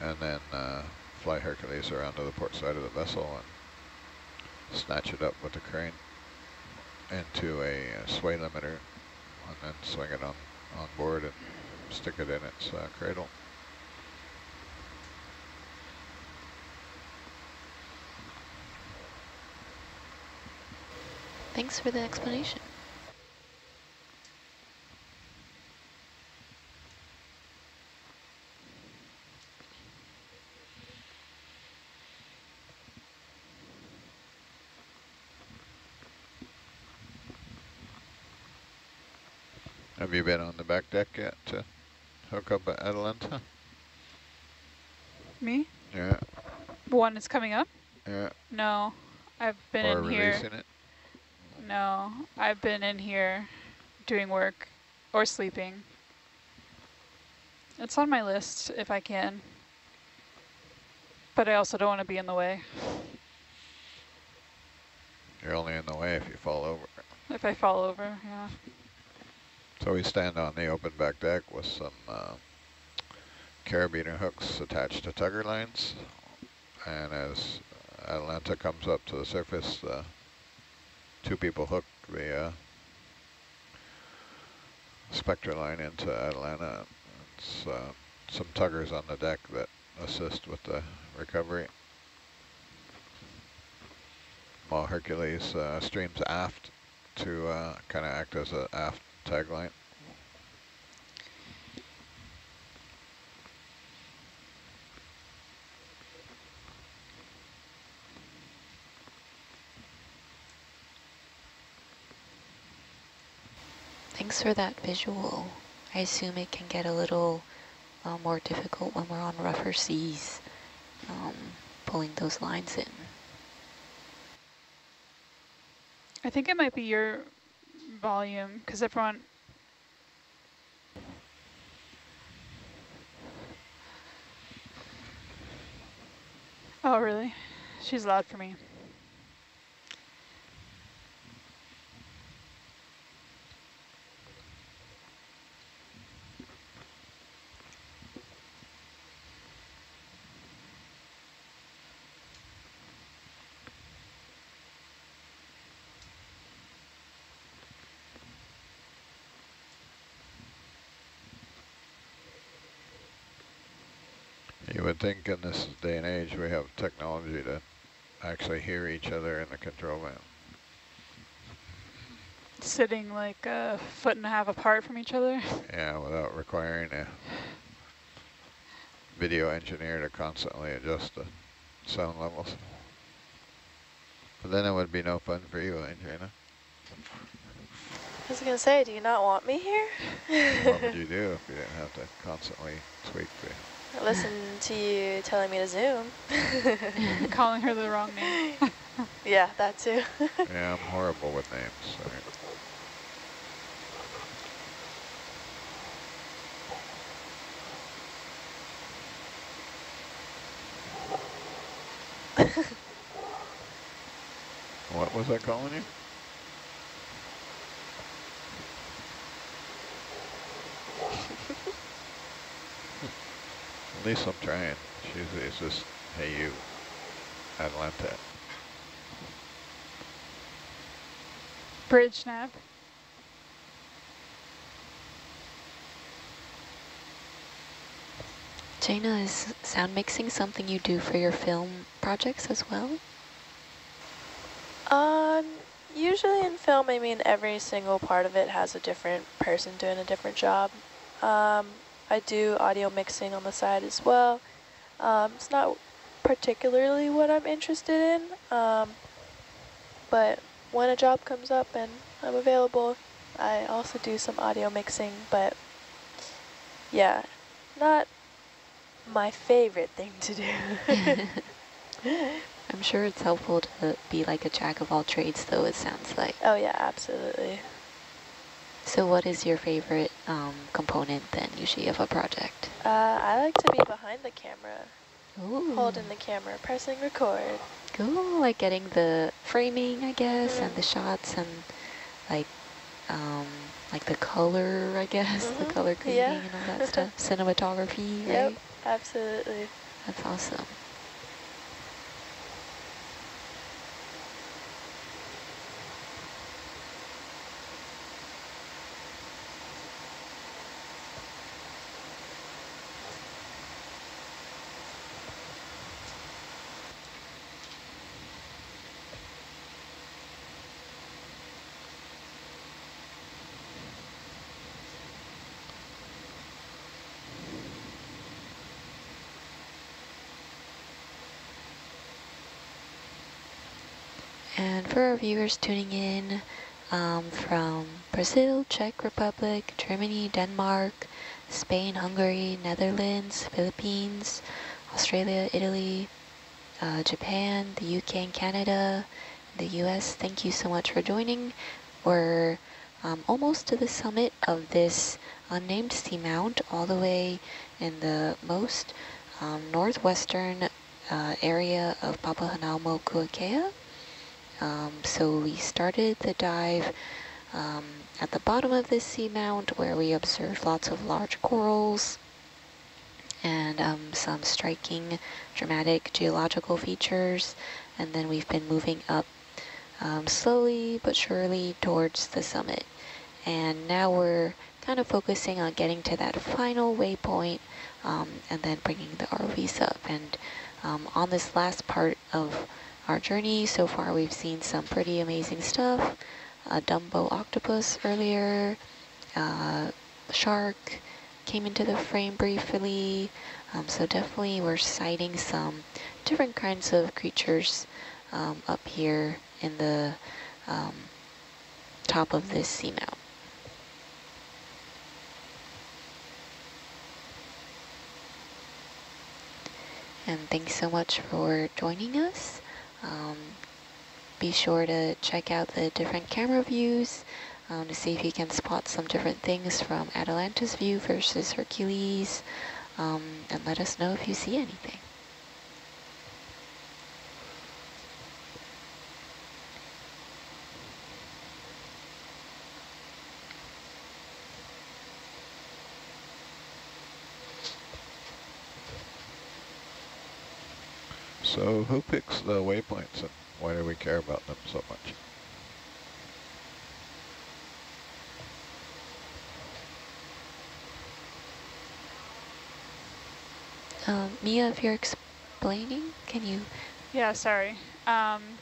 and then uh, fly Hercules around to the port side of the vessel and snatch it up with the crane into a, a sway limiter and then swing it on, on board and stick it in its uh, cradle. Thanks for the explanation. You been on the back deck yet to hook up at Atalanta? Me? Yeah. The one that's coming up? Yeah. No, I've been or in here. releasing it? No, I've been in here doing work or sleeping. It's on my list if I can. But I also don't want to be in the way. You're only in the way if you fall over. If I fall over, yeah. So we stand on the open back deck with some uh, carabiner hooks attached to tugger lines. And as Atalanta comes up to the surface, uh, two people hook the uh, Spectra line into Atalanta. It's uh, some tuggers on the deck that assist with the recovery. While Hercules uh, streams aft to uh, kind of act as an aft tag line. Thanks for that visual. I assume it can get a little uh, more difficult when we're on rougher seas, um, pulling those lines in. I think it might be your volume because everyone Oh, really? She's loud for me. You would think in this day and age we have technology to actually hear each other in the control room. Sitting like a foot and a half apart from each other. Yeah, without requiring a video engineer to constantly adjust the sound levels. But then it would be no fun for you, Adriana. I was going to say, do you not want me here? what would *laughs* you do if you didn't have to constantly tweak the listen to you telling me to zoom. *laughs* Calling her the wrong name. *laughs* yeah, that too. yeah, I'm horrible with names. what was I calling you? At least I'm trying. Usually it's just, hey you, Atalanta. Bridge nav. Jaina, is sound mixing something you do for your film projects as well? Um, usually in film, I mean, every single part of it has a different person doing a different job. Um, I do audio mixing on the side as well. Um, it's not particularly what I'm interested in, um, but when a job comes up and I'm available, I also do some audio mixing, but yeah, not my favorite thing to do. *laughs* I'm sure it's helpful to be like a jack of all trades though, it sounds like. Oh yeah, absolutely. So what is your favorite um, component then usually of a project? Uh, I like to be behind the camera, Ooh. holding the camera, pressing record. Cool, like getting the framing, I guess, mm. and the shots and like um, like the color, I guess, mm -hmm. the mm-hmm. color grading yeah. and all that stuff, *laughs* cinematography, right? Yep, absolutely. That's awesome. And for our viewers tuning in um, from Brazil, Czech Republic, Germany, Denmark, Spain, Hungary, Netherlands, Philippines, Australia, Italy, uh, Japan, the UK and Canada, the US, thank you so much for joining. We're um, almost to the summit of this unnamed seamount, all the way in the most um, northwestern uh, area of Papahanaumokuakea. Um, so we started the dive um, at the bottom of this seamount where we observed lots of large corals and um, some striking dramatic geological features. And then we've been moving up um, slowly but surely towards the summit. And now we're kind of focusing on getting to that final waypoint um, and then bringing the ROVs up. And um, on this last part of our journey. So far we've seen some pretty amazing stuff. a Dumbo octopus earlier, uh, shark came into the frame briefly. Um, so definitely we're sighting some different kinds of creatures um, up here in the um, top of this seamount. And thanks so much for joining us. Um, be sure to check out the different camera views um, to see if you can spot some different things from Atalanta's view versus Hercules, um, and let us know if you see anything. So who picks the waypoints and why do we care about them so much? Um, Mia, if you're explaining, can you? Yeah, sorry. Um,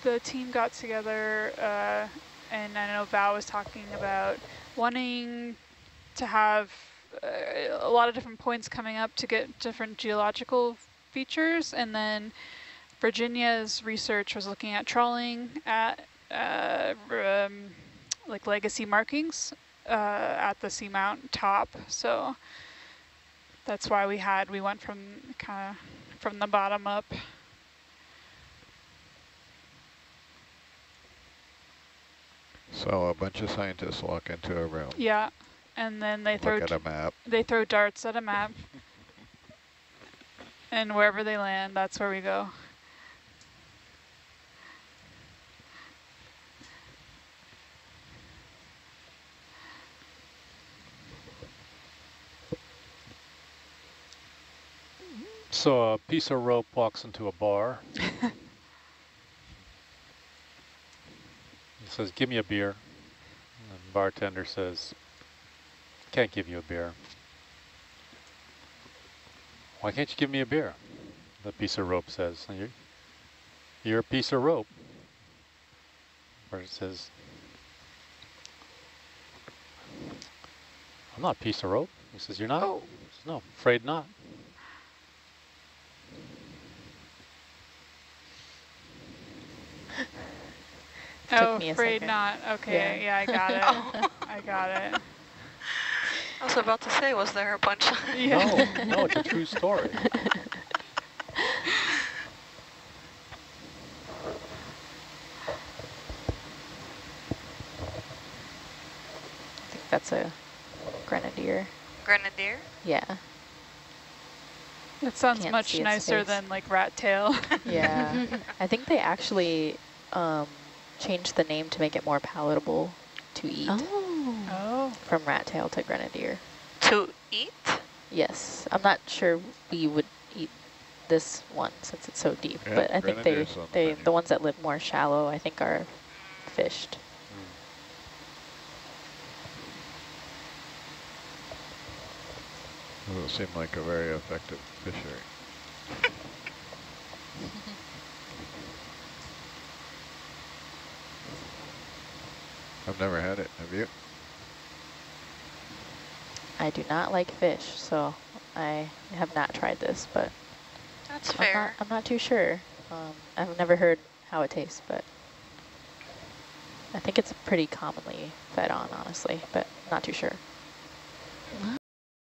the team got together, uh, and I know Val was talking about wanting to have uh, a lot of different points coming up to get different geological features, and then Virginia's research was looking at trawling at uh, um, like legacy markings uh, at the seamount top. So that's why we had, we went from kind of from the bottom up. So a bunch of scientists walk into a room. Yeah, and then they throw at a map. They throw darts at a map, *laughs* and wherever they land, that's where we go. So a piece of rope walks into a bar. *laughs* he says, give me a beer. And the bartender says, can't give you a beer. Why can't you give me a beer? The piece of rope says, you're, you're a piece of rope. Where it says, I'm not a piece of rope. He says, you're not? Oh. Says, no, afraid not. oh, afraid not. Okay, yeah, yeah I got it. oh. *laughs* I got it. I was about to say, was there a bunch of... yeah. *laughs* No, no, it's a *laughs* true story. I think that's a grenadier. Grenadier? Yeah. That sounds Can't much nicer than like rat tail. *laughs* yeah. I think they actually um, changed the name to make it more palatable to eat. Oh. oh. From rat tail to grenadier. To eat? Yes. I'm not sure we would eat this one since it's so deep, yeah, but I think they, they the ones that live more shallow, I think are fished. Hmm. Doesn't seem like a very effective fishery. *laughs* I've never had it. Have you? I do not like fish, so I have not tried this, but that's I'm fair. Not, I'm not too sure. Um, I've never heard how it tastes, but I think it's pretty commonly fed on, honestly, but not too sure.